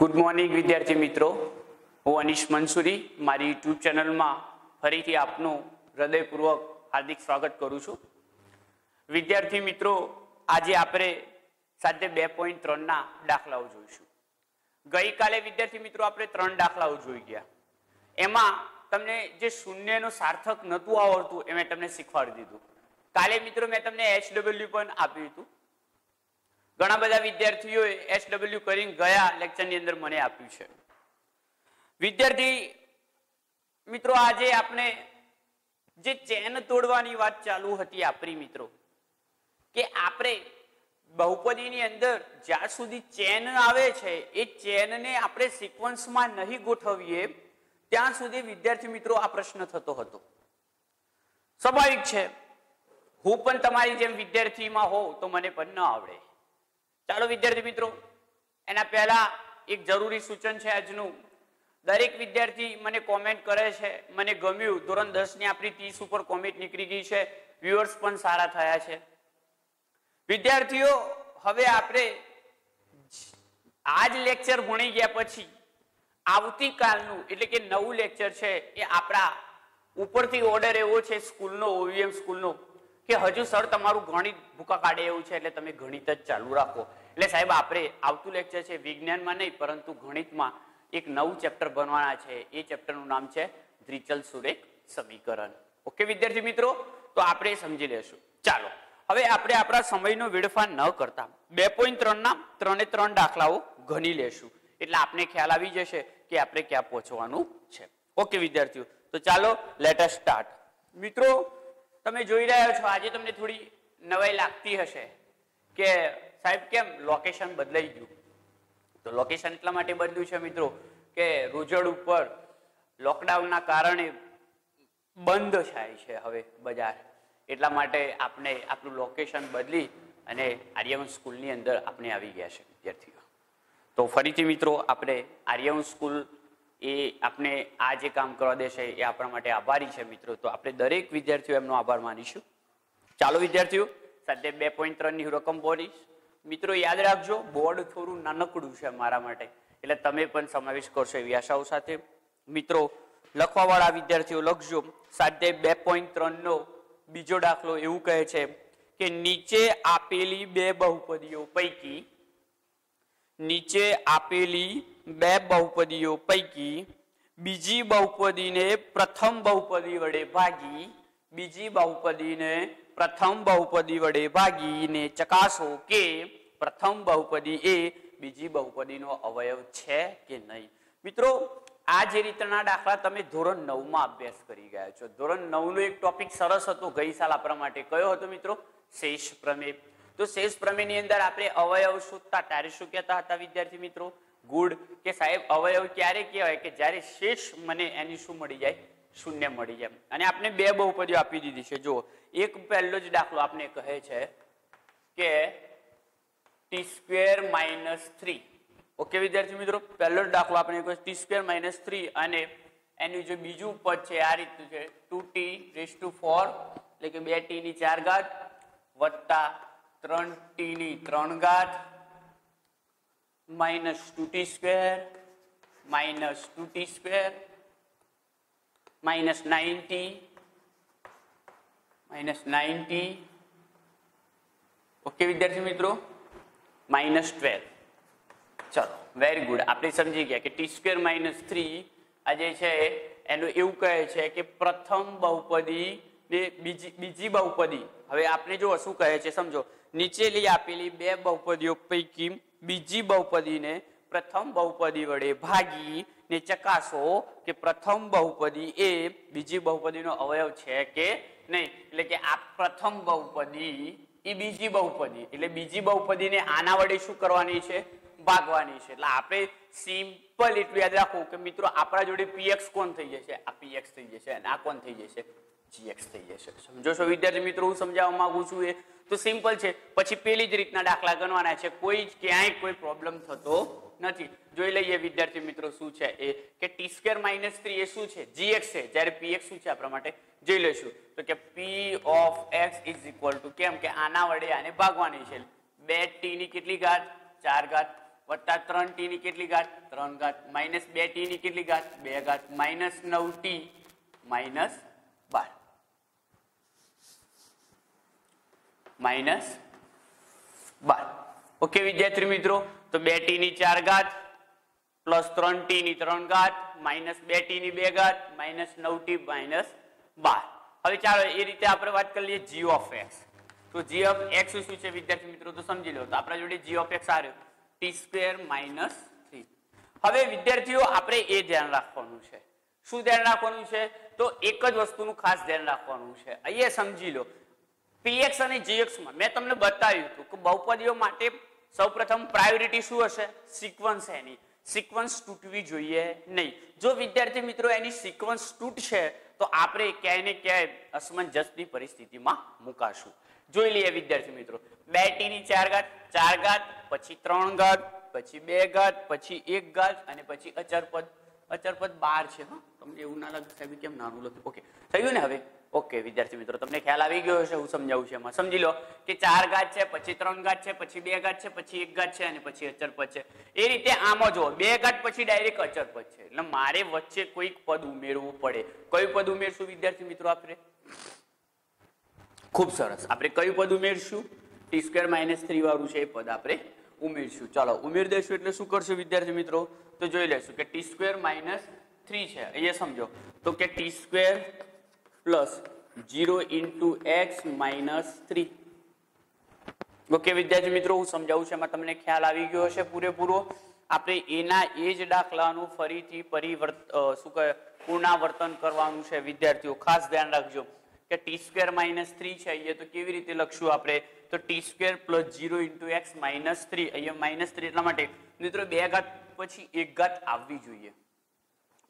Good morning વિદ્યાર્થી મિત્રો. હું અનિશ મંસૂરી. મારી યુટ્યુબ ચેનલમાં ફરીથી આપનું હૃદયપૂર્વક હાર્દિક સ્વાગત કરું છું. વિદ્યાર્થી મિત્રો, આજે આપણે સાથે બે પોઈન્ટ ત્રણના દાખલાઓ જોઈશું. ગઈકાલે વિદ્યાર્થી મિત્રો, આપણે ત્રણ દાખલાઓ જોઈ ગયા. એમાં તમને જે શૂન્યનો સાર્થક નહોતું આવડતું એ મેં તમને શીખવાડી દીધું. કાલે મિત્રો મેં તમને એચડબલ્યુ પણ આપ્યું હતું. ઘણા બધા વિદ્યાર્થીઓએ એસડબલ્યુ કરીને ગયા લેક્ચરની અંદર મને આપ્યું છે. વિદ્યાર્થી મિત્રો, આજે આપણે જે ચેન તોડવાની વાત ચાલુ હતી આપણી મિત્રો, કે આપણે બહુપદીની અંદર જ્યાં સુધી ચેન આવે છે, એ ચેનને આપણે સિક્વન્સમાં નહીં ગોઠવીએ, ત્યાં સુધી વિદ્યાર્થી મિત્રો આ પ્રશ્ન થતો હતો. સ્વાભાવિક છે. હું પણ તમારી જેમ વિદ્યાર્થીમાં હોઉં તો મને પણ ન આવડે. ચાલો વિદ્યાર્થી મિત્રો, એના પહેલા એક જરૂરી સૂચન છે આજનું. દરેક વિદ્યાર્થી મને કોમેન્ટ કરે છે, મને ગમ્યું, ધોરણ દસની આપણી ત્રીસ ઉપર કોમેન્ટ નીકળી ગઈ છે વ્યુઅર્સ પણ સારા થયા છે. વિદ્યાર્થીઓ, હવે આપણે આજ લેક્ચર ભણી ગયા પછી, આવતીકાલનું, એટલે કે નવું લેક્ચર છે, એ આપણા ઉપરથી ઓર્ડર એવો છે, સ્કૂલનો ઓવીએમ સ્કૂલનો. કે હજુ સર તમારું ગણિત ભૂકા કાઢે એવું છે એટલે તમે ગણિત જ ચાલુ રાખો. એટલે સાહેબ, આપણે આવતું લેક્ચર છે વિજ્ઞાનમાં નહીં, પરંતુ ગણિતમાં એક નવું ચેપ્ટર બનવાના છે. એ ચેપ્ટરનું નામ છે દ્વિચલ સુરેખ સમીકરણ. ઓકે વિદ્યાર્થી મિત્રો? તો આપણે સમજી લેશું. ચાલો. હવે આપણે આપણા સમયનો વેડફાણ ન કરતા. બે પોઈન્ટ ત્રણના ત્રણે ત્રણ દાખલાઓ ગણી લેશું. એટલે આપને ખ્યાલ આવી જશે કે આપણે ક્યાં પહોંચવાનું છે. ઓકે વિદ્યાર્થીઓ. તો ચાલો લેટર સ્ટાર્ટ મિત્રો તમે જોઈ રહ્યા છો, આજે તમને થોડી નવાઈ લાગતી હશે કે સાહેબ કેમ લોકેશન બદલાઈ ગયું? તો લોકેશન એટલા માટે બદલ્યું છે મિત્રો કે રોજડ ઉપર લોકડાઉનના કારણે બંધ થાય છે હવે બજાર. એટલા માટે આપણે આપણું લોકેશન બદલી અને આર્યવન સ્કૂલની અંદર આપણે આવી ગયા છે વિદ્યાર્થીઓ. તો ફરીથી મિત્રો, આપણે આર્યવન સ્કૂલ એ આપણે આ જે કામ કરવા દેશે એ આપણા માટે આભારી છે મિત્રો. તો આપણે દરેક વિદ્યાર્થીઓ એમનો આભાર માનીશું. ચાલો વિદ્યાર્થીઓ, સાથે બે પોઈન્ટ ત્રણની રકમ બોલીશ. મિત્રો, યાદ રાખજો બોર્ડ થોડું નાનકડું છે મારા માટે. એટલે તમે પણ સમાવેશ કરશો એવી આશાઓ સાથે. મિત્રો, લખવાવાળા વિદ્યાર્થીઓ, લખજો. સાથે બે પોઈન્ટ ત્રણનો બીજો દાખલો એવું કહે છે કે, નીચે આપેલી બે બહુપદીઓ પૈકી નીચે આપેલી બે બહુપદીઓ પૈકી બીજી બહુપદીને પ્રથમ બહુપદી વડે ભાગી, બીજી બહુપદીને પ્રથમ બહુપદી વડે ભાગીને ચકાસો કે પ્રથમ બહુપદી એ બીજી બહુપદીનો અવયવ છે કે નહીં. મિત્રો, આ જે રીતના દાખલા તમે ધોરણ નવમાં અભ્યાસ કરી ગયા છો. ધોરણ નવનો એક ટોપિક સરસ હતો, ગઈ સાલ આપણા માટે. કયો હતો મિત્રો? શેષ પ્રમેય તો શેષ પ્રમેયની અંદર આપણે અવયવ શોધતા ત્યારે શું કહેતા હતા વિદ્યાર્થી મિત્રો? ગુડ કે સાહેબ અવયવ ક્યારે કહેવાય કે જ્યારે શેષ મને એની શું મળી જાય? શૂન્ય મળી જાય. અને આપણે બે બહુપદીઓ આપી દીધી છે. જો એક પહેલો જ દાખલો આપણે કહે છે કે T square minus three. Okay, વિદ્યાર્થી મિત્રો? પહેલો જ દાખલો આપણે કહે ટી સ્ક્વેર માઇનસ થ્રી અને એનું જે બીજું પદ છે આ રીતનું છે. Two T raise to four, એટલે કે બે ટી ની ચાર ઘાત વત્તા ત્રણ ટી ની ત્રણ ઘાત T square, minus two T square, minus ninety minus ninety. Okay, વિદ્યાર્થી મિત્રો? Minus twelve. ચલો વેરી ગુડ આપણે સમજી ગયા કે ટી સ્ક્વેર માઇનસ થ્રી આ જે છે, એનું એવું કહે છે કે પ્રથમ બહુપદી ને બીજી બીજી બહુપદી. હવે આપણે જો શું કહે છે, સમજો. નીચેલી આપેલી બે બહુપદીઓ પૈકી બીજી બહુપદીને પ્રથમ બહુપદી વડે ભાગી ને ચકાસો કે પ્રથમ બહુપદી એ બીજી બહુપદીનો અવયવ છે કે નહીં? એટલે કે આ પ્રથમ બહુપદી એ બીજી બહુપદી. એટલે બીજી બહુપદીને આના વડે શું કરવાની છે? ભાગવાની છે. એટલે આપણે સિમ્પલ એટલું યાદ રાખવું કે મિત્રો આપણા જોડે પીએક્સ કોણ થઈ જશે? આ પીએક્સ થઈ જશે અને આ કોણ થઈ જશે? જીએક્સ થઈ જશે. સમજો છો વિદ્યાર્થી મિત્રો, હું સમજાવવા માંગુ છું એ તો સિમ્પલ છે. પછી પેલી જ રીતના દાખલા ગણવાના છે. કોઈ ક્યાંય કોઈ પ્રોબ્લેમ થતો નથી. જોઈ લઈએ વિદ્યાર્થી મિત્રો શું છે એ કે ટી સ્ક્વેર માઇનસ થ્રી એ શું છે? જીએક્સ છે. જ્યારે પીએક્સ શું છે આપણા માટે? જોઈ લઈશું. તો કે P of X is equal to કેમ? કે આના વડે આને ભાગવાની છે. બે ટી ની કેટલી ઘાત? ચાર ઘાત. વત્તા ત્રણ ટી ની કેટલી ઘાત? ત્રણ ઘાત. માઇનસ બે ટી ની કેટલી ઘાત? બે ઘાત. માઇનસ નવ ટી માઇનસ બાર માઇનસ બાર. ઓકે, વિદ્યાર્થી મિત્રો? તો બે ટી ની ચાર ઘાત, પ્લસ ત્રણ ટી ની ત્રણ ઘાત માઇનસ બે ટી ની બે ઘાત માઇનસ નવ ટી માઇનસ બાર. હવે ચાલો, એ રીતે આપણે વાત કરી લઈએ જી ઓફ એક્સ. તો જી ઓફ એક્સ શું છે વિદ્યાર્થી મિત્રો? તો સમજી લો, તો આપણા જોડે જી ઓફ એક્સ આવ્યો ટી સ્ક્વેર માઇનસ થ્રી. હવે વિદ્યાર્થીઓ, આપણે એ ધ્યાન રાખવાનું છે. શું ધ્યાન રાખવાનું છે? તો એક જ વસ્તુનું ખાસ ધ્યાન રાખવાનું છે. અહીંયા સમજી લો પીએક્સ અને જીએક્સમાં મેં. તમને બતાવ્યું હતું કે બહુપદીઓ માટે સૌપ્રથમ પ્રાયોરિટી શું હશે? સિક્વન્સ એની. સિક્વન્સ તૂટવી જોઈએ નહીં. જો વિદ્યાર્થી મિત્રો એની સિક્વન્સ તૂટશે, તો આપણે ક્યાંય ને ક્યાંય અસમંજસની પરિસ્થિતિમાં મુકાશું. જોઈ લઈએ વિદ્યાર્થી મિત્રો. બે ટી ની ચાર ઘાત ચાર ઘાત, પછી ત્રણ ઘાત, પછી બે ઘાત, પછી એક ઘાત અને પછી અચર પદ. અચર પદ બાર છે, હા? તમને એવું ના લાગે, સાહેબ કેમ નાનું લખ્યું ઓકે થયું ને હવે? ઓકે, વિદ્યાર્થી મિત્રો, તમને ખ્યાલ આવી ગયો હશે, હું સમજાવું છું એમાં. સમજી લો કે ચાર ગાંઠ છે, પછી ત્રણ ગાંઠ છે, પછી બે ગાંઠ છે, પછી એક ગાંઠ છે, અને પછી અચરપદ છે. એ રીતે આમાં જુઓ, બે ગાંઠ પછી ડાયરેક્ટ અચરપદ છે. એટલે મારે વચ્ચે કોઈક પદ ઉમેરવું પડે. કયું પદ ઉમેરશું, વિદ્યાર્થી મિત્રો, આપણે? ખૂબ સરસ. આપણે કયું પદ ઉમેરશું? ટી સ્ક્વેર માઇનસ થ્રી વાળું છે એ પદ આપણે ઉમેરશું. ચાલો, ઉમેરી દઈશું એટલે શું કરશું વિદ્યાર્થી મિત્રો? તો જોઈ લેશું કે ટી સ્ક્વેર માઇનસ થ્રી છે. અહીંયા સમજો. તો કે T square plus zero into X minus three. Okay, વિદ્યાર્થી મિત્રો, હું સમજાવું છું, એમાં તમને ખ્યાલ આવી ગયો હશે પૂરેપૂરો. આપણે એના એ જ દાખલાનું ફરીથી પરિવર્ત શું કહે, પુનરાવર્તન કરવાનું છે, વિદ્યાર્થીઓ. ખાસ ધ્યાન રાખજો કે ટી સ્ક્વેર માઇનસ થ્રી છે, અહીંયા તો કેવી રીતે લખશું આપણે? તો T square plus zero into X minus three, અહીંયા માઇનસ થ્રી એટલા માટે. મિત્રો, બે ઘાત પછી એક ઘાત આવવી જોઈએ.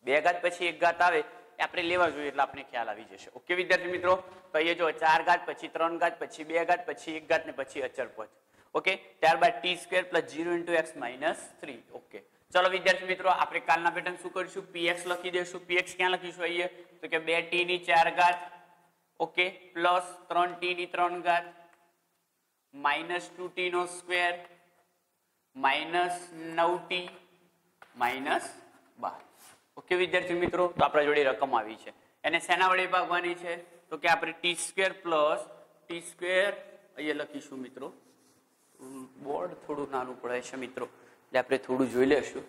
બે ઘાત પછી એક ઘાત આવે એ આપણે લેવા જોઈએ એટલે આપણે ખ્યાલ આવી જશે. ઓકે વિદ્યાર્થી મિત્રો? તો અહીંયા જો ચાર ઘાત, પછી ત્રણ ઘાત, પછી બે ઘાત, પછી એક ઘાત ને પછી અચર પદ. ઓકે ત્યારબાદ T square plus zero into X minus three okay ચલો વિદ્યાર્થી મિત્રો, આપણે કાલના પેટર્ન શું કરીશું? પીએક્સ લખી દઈશું. પીએક્સ ક્યાં લખીશું અહીંયા? તો કે બે ટી ની ચાર ઘાત ઓકે પ્લસ ત્રણ ટી ની ત્રણ ઘાત માઇનસ ટુ ટી નો સ્ક્વેર માઇનસ નવ ટી માઇનસ બાર. ઓકે, વિદ્યાર્થી મિત્રો, તો આપણા જોડે રકમ આવી છે. એને શેના વડે ભાગવાની છે? તો કે આપણે T square plus T square, અહીંયા લખીશું મિત્રો. બોર્ડ થોડું નાનું પડે છે મિત્રો. એટલે આપણે થોડું જોઈ લેશું.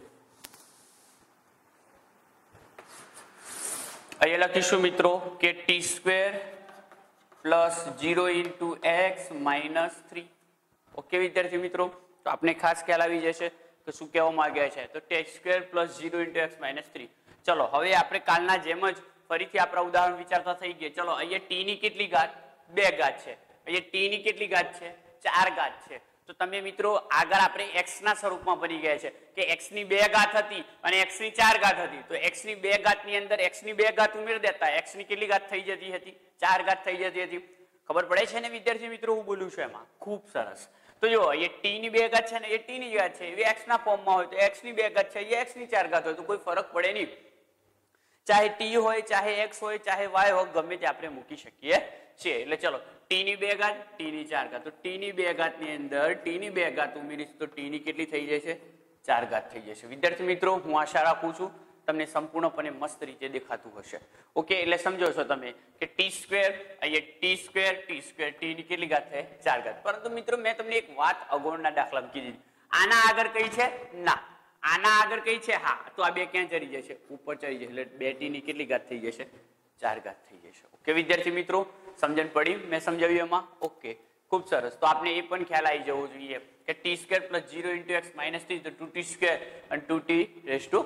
અહીંયા લખીશું મિત્રો કે T square plus zero into X minus three. Okay, વિદ્યાર્થી મિત્રો, તો આપણે ખાસ ખ્યાલ આવી જશે. કે શું કહેવા માંગ્યા છે? તો tax square plus zero into X minus three. ચલો, હવે આપણે કાલના જેમ જ ફરીથી આપણા ઉદાહરણ વિચારતા થઈ ગયા. ચલો, અહીંયા ટી ની કેટલી ઘાત? બે ઘાત છે. અહીંયા ટી ની કેટલી ઘાત છે? ચાર ઘાત છે. તો તમે મિત્રો, આગળ આપણે એક્સ ના સ્વરૂપમાં ભરી ગયા છે કે એક્સની બે ઘાત હતી અને એક્સની ચાર ઘાત હતી. તો એક્સની બે ઘાતની અંદર એક્સની બે ઘાત ઉમેરી દેતા એક્સની કેટલી ઘાત થઈ જતી હતી? ચાર ઘાત થઈ જતી હતી. ખબર પડે છે ને વિદ્યાર્થી મિત્રો, હું બોલું છું એમાં? ખૂબ સરસ. તો જો, એ ટી ની બે ઘાત છે ને, એ ટી ની ઘાત છે. એ x ના ફોર્મમાં હોય તો x ની બે ઘાત છે. એ x ની ચાર ઘાત હોય તો કોઈ ફરક પડે નહીં. ચાહે ટી હોય, ચાહે એક્સ હોય, ચાહે વાય હોય, ગમે તે આપણે મૂકી શકીએ છીએ. એટલે ચલો ટી ની બે ઘાત ટી ની ચાર ઘાત. તો ટી ની બે ઘાતની અંદર ટી ની બે ઘાત ઉમેરીશ તો ટી ની કેટલી થઈ જશે? ચાર ઘાત થઈ જશે. વિદ્યાર્થી મિત્રો, હું આશા રાખું છું તમને સંપૂર્ણપણે મસ્ત રીતે દેખાતું હશે. ઓકે એટલે સમજો છો તમે કે ટી સ્ક્વેર અહીંયા T square T square T ની કેટલી ઘાત થાય ચાર ઘાત. પરંતુ મિત્રો, મેં તમને એક વાત અગોળના દાખલામાં કીધી આના આગળ કઈ છે? ના. આના આગળ કઈ છે? હા. તો આ બે ક્યાં ચડી જશે? ઉપર ચડી જશે. એટલે બે ટી ની કેટલી ઘાત થઈ જશે? ચાર ઘાત થઈ જશે. ઓકે વિદ્યાર્થી મિત્રો, સમજણ પડી? મેં સમજાવ્યું એમાં? ઓકે ખૂબ સરસ. તો આપણે એ પણ ખ્યાલ આવી જવો જોઈએ કે T square plus zero into X minus T તો ટુ ટી સ્ક્વેર અને ટુ ટી રેસ ટુ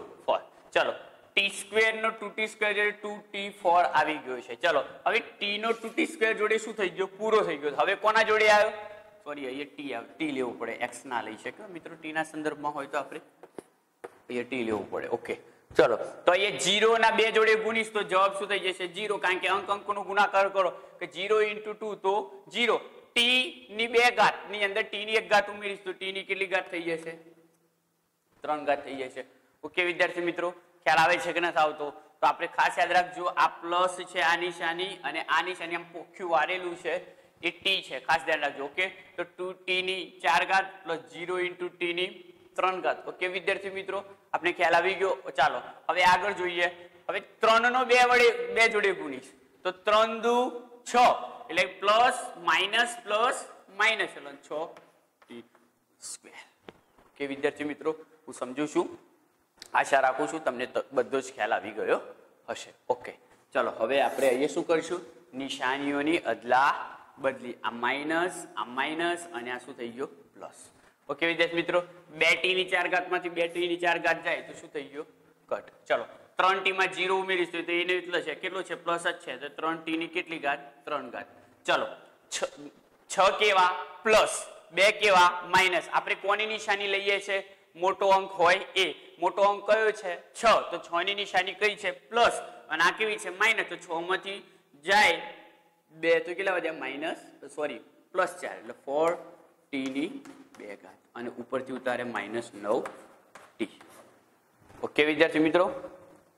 ચલો ટી સ્ક્વેર નો ટુ ટી સ્ક્વેર જોડે ટુ ટી ફોર આવી ગયો છે. ચલો, હવે ટી નો ટુ ટી સ્ક્વેર જોડે શું થઈ ગયો? પૂરો થઈ ગયો. હવે કોના જોડે આવ્યો? સોરી, અહીંયા ટી આવે. ટી લેવું પડે એક્સ ના લઈ શકે. મિત્રો ટી ના સંદર્ભમાં હોય તો આપણે અહીંયા ટી લેવું પડે. ઓકે ચલો, તો અહીંયા જીરો ના બે જોડે ગુણીશ તો જવાબ શું થઈ જશે? જીરો કારણ કે અંક અંકનો ગુણાકાર કરો. કે જીરો ઇન્ટુ ટુ તો જીરો ટી ની બે ઘાતની અંદર ટી ની એક ઘાત ઉમેરીશ તો ટી ની કેટલી ઘાત થઈ જશે? ત્રણ ઘાત થઈ જશે. ઓકે, વિદ્યાર્થી મિત્રો, ખ્યાલ આવે છે કે નથી આવતો? તો આપણે ખાસ યાદ રાખજો, આ પ્લસ છે, આ નિશાની અને આ નિશાની આમ પોખ્યું વાળેલું છે, એ ટી છે. ખાસ ધ્યાન રાખજો, ઓકે? તો ટુ ટી ની ચાર ઘાત પ્લસ જીરો ઇન્ટુ ટી ની ત્રણ ઘાત. ઓકે, વિદ્યાર્થી મિત્રો આપણે ખ્યાલ આવી ગયો? ચાલો, હવે આગળ જોઈએ. હવે ત્રણ નો બે વડે, બે જોડે ગુણીશ. તો ત્રણ દુ છ, એટલે પ્લસ માઇનસ પ્લસ માઇનસ, એટલે છ ટી સ્ક્વેર. ઓકે, વિદ્યાર્થી મિત્રો, હું સમજુ છું. આશા રાખું છું તમને બધો જ ખ્યાલ આવી ગયો હશે. ઓકે ચલો, હવે આપણે અહીંયા શું કરીશું? નિશાનીઓની અદલા બદલી. આ માઇનસ આ માઇનસ અને આ શું થઈ ગયો? પ્લસ ઓકે વિદ્યાર્થી મિત્રો, બે ટીની ચાર ઘાતમાંથી બે ટીની ચાર ઘાત જાય તો શું થઈ ગયો? કટ ચલો, ત્રણ ટીમાં જીરો ઉમેરીશ તો એને એટલો છે, કેટલો છે? પ્લસ જ છે. તો ત્રણ ટીની કેટલી ઘાત? ત્રણ ઘાત. ચલો, છ કેવા? પ્લસ બે કેવા? માઇનસ આપણે કોની નિશાની લઈએ છે? મોટો અંક હોય એ. મોટો અંક કયો છે? છ. તો છ ની નિશાની કઈ છે? પ્લસ. અને આ કેવી છે? માઇનસ. તો છ માંથી જાય બે. તો કેટલા વધ્યા? માઇનસ. સોરી, પ્લસ ચાર. એટલે ફોર ટી ની બે ઘાત. અને ઉપરથી ઉતારે માઇનસ નવ ટી ઓકે વિદ્યાર્થી મિત્રો?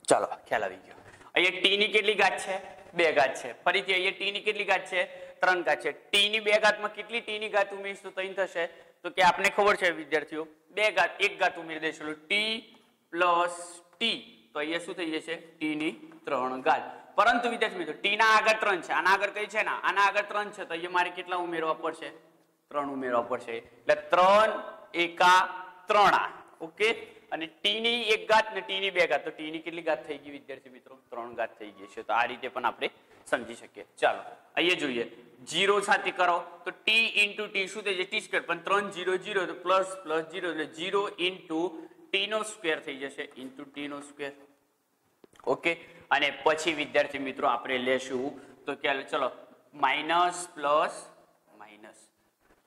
ચાલો, ખ્યાલ આવી ગયો. અહીંયા ટી ની કેટલી ઘાત છે? બે ઘાત છે. ફરીથી અહીંયા ટી ની કેટલી ઘાત છે? ત્રણ ઘાત છે. ટી ની બે ઘાતમાં કેટલી ટી ની ઘાત ઉમેરીશ તો ત્રણ થશે? તો કે આપણે ખબર છે વિદ્યાર્થીઓ, બે ઘાત, એક ઘાત ઉમેરી દઈશું. T plus T. તો અહીંયા શું થઈ જશે? ટી ની ત્રણ ઘાત. પરંતુ વિદ્યાર્થી મિત્રો ટી ના આગળ ત્રણ છે. આના આગળ કઈ છે ને? આના આગળ ત્રણ છે. તો અહીંયા મારે કેટલા ઉમેરવા પડશે? ત્રણ ઉમેરવા પડશે. એટલે ત્રણ એકા ત્રણ. ઓકે? અને ટીની એક ઘાત ને ટીની બે ઘાત તો ટીની કેટલી ઘાત થઈ ગઈ વિદ્યાર્થી મિત્રો? ત્રણ ઘાત થઈ ગઈ છે તો આ રીતે પણ આપણે સમજી શકીએ. ચાલો, અહીંયા જોઈએ. જીરો સાથે કરો. તો ટી ઇન્ટુ ટી શું થઈ જાય? ટી સ્ક્વેર પણ ત્રણ જીરો જીરો તો પ્લસ પ્લસ જીરો એટલે જીરો ઇન્ટુ ટી નો સ્ક્વેર થઈ જશે. ઇન્ટુ ટી નો સ્ક્વેર ઓકે? અને પછી વિદ્યાર્થી મિત્રો આપણે લેશું. તો કે ચલો. માઇનસ પ્લસ માઇનસ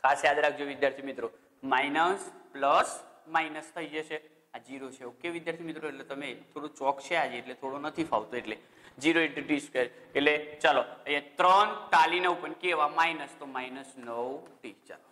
ખાસ યાદ રાખજો વિદ્યાર્થી મિત્રો. માઇનસ પ્લસ માઇનસ થઈ જશે. આ જીરો છે. ઓકે, વિદ્યાર્થી મિત્રો, એટલે તમે થોડું ચોક છે આજે, એટલે થોડો નથી ફાવતો એટલે. Zero into T square. એટલે ચાલો, અહીંયા ત્રણ તાલીના પણ કેવા? માઇનસ તો માઇનસ નવ ટી ચાલો.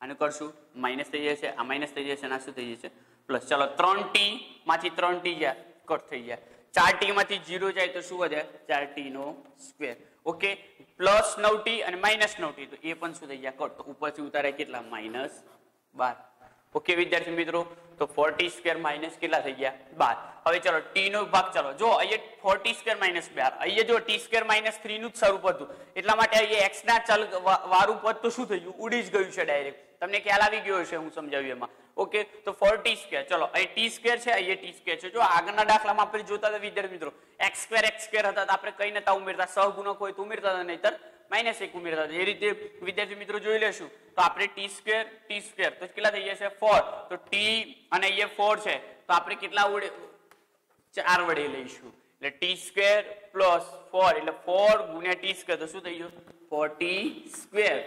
આને કરશું. માઇનસ થઈ જશે. આ માઇનસ થઈ જશે આ શું થઈ જશે? પ્લસ. ચાલો, ત્રણ ટી માંથી ત્રણ ટી જાય કટ થઈ જાય ચાર ટી માંથી જીરો જાય તો શું વધે? ચાર ટી નો સ્ક્વેર. ઓકે? પ્લસ નવ ટી અને માઇનસ નવ ટી. તો એ પણ શું થઈ જાય કટ. તો ઉપરથી ઉતારે કેટલા? માઇનસ બાર. ઓકે, વિદ્યાર્થી મિત્રો, તો ફોર્ટી સ્ક્વેર માઇનસ કેટલા થઈ ગયા? બાર. હવે ચલો ટી નો ભાગ ચલો. જો અહીંયા ફોર્ટી સ્ક્વેર માઇનસ બાર અહીંયા જો ટી સ્ક્વેર માઇનસ થ્રી નું જ સ્વરૂપ હતું, એટલા માટે અહીંયા એક્સ ના ચલ વારું પદ તો શું થઈ ગયું ઉડી જ ગયું છે ડાયરેક્ટ તમને ખ્યાલ આવી ગયો હશે, હું સમજાવ્યું એમાં. ઓકે, તો ફોર્ટી સ્ક્વેર ચલો, અહીં ટી સ્ક્વેર છે, અહીંયા ટી સ્ક્વેર છે. જો આગળના દાખલામાં આપણે જોતા હતા, વિદ્યાર્થી મિત્રો એક્સ સ્ક્વેર એક્સ સ્ક્વેર હતા આપણે કઈ નતા ઉમેરતા. સહગુણક હોય તો ઉમેરતા હતા, નહીતર માઇનસ એક ઉમેરતા એ રીતે વિદ્યાર્થી મિત્રો જોઈ લેશું. તો આપણે ટી સ્ક્વેર ટી સ્ક્વેર. તો કેટલા થઈ જશે ફોર. તો ટી અને અહીંયા ફોર છે. તો આપણે કેટલા વડે, ચાર વડે લઈશું. એટલે ટી સ્ક્વેર પ્લસ ફોર. એટલે ફોર ગુણ્યા ટી સ્ક્વેર. તો શું થઈ ગયું? Forty square.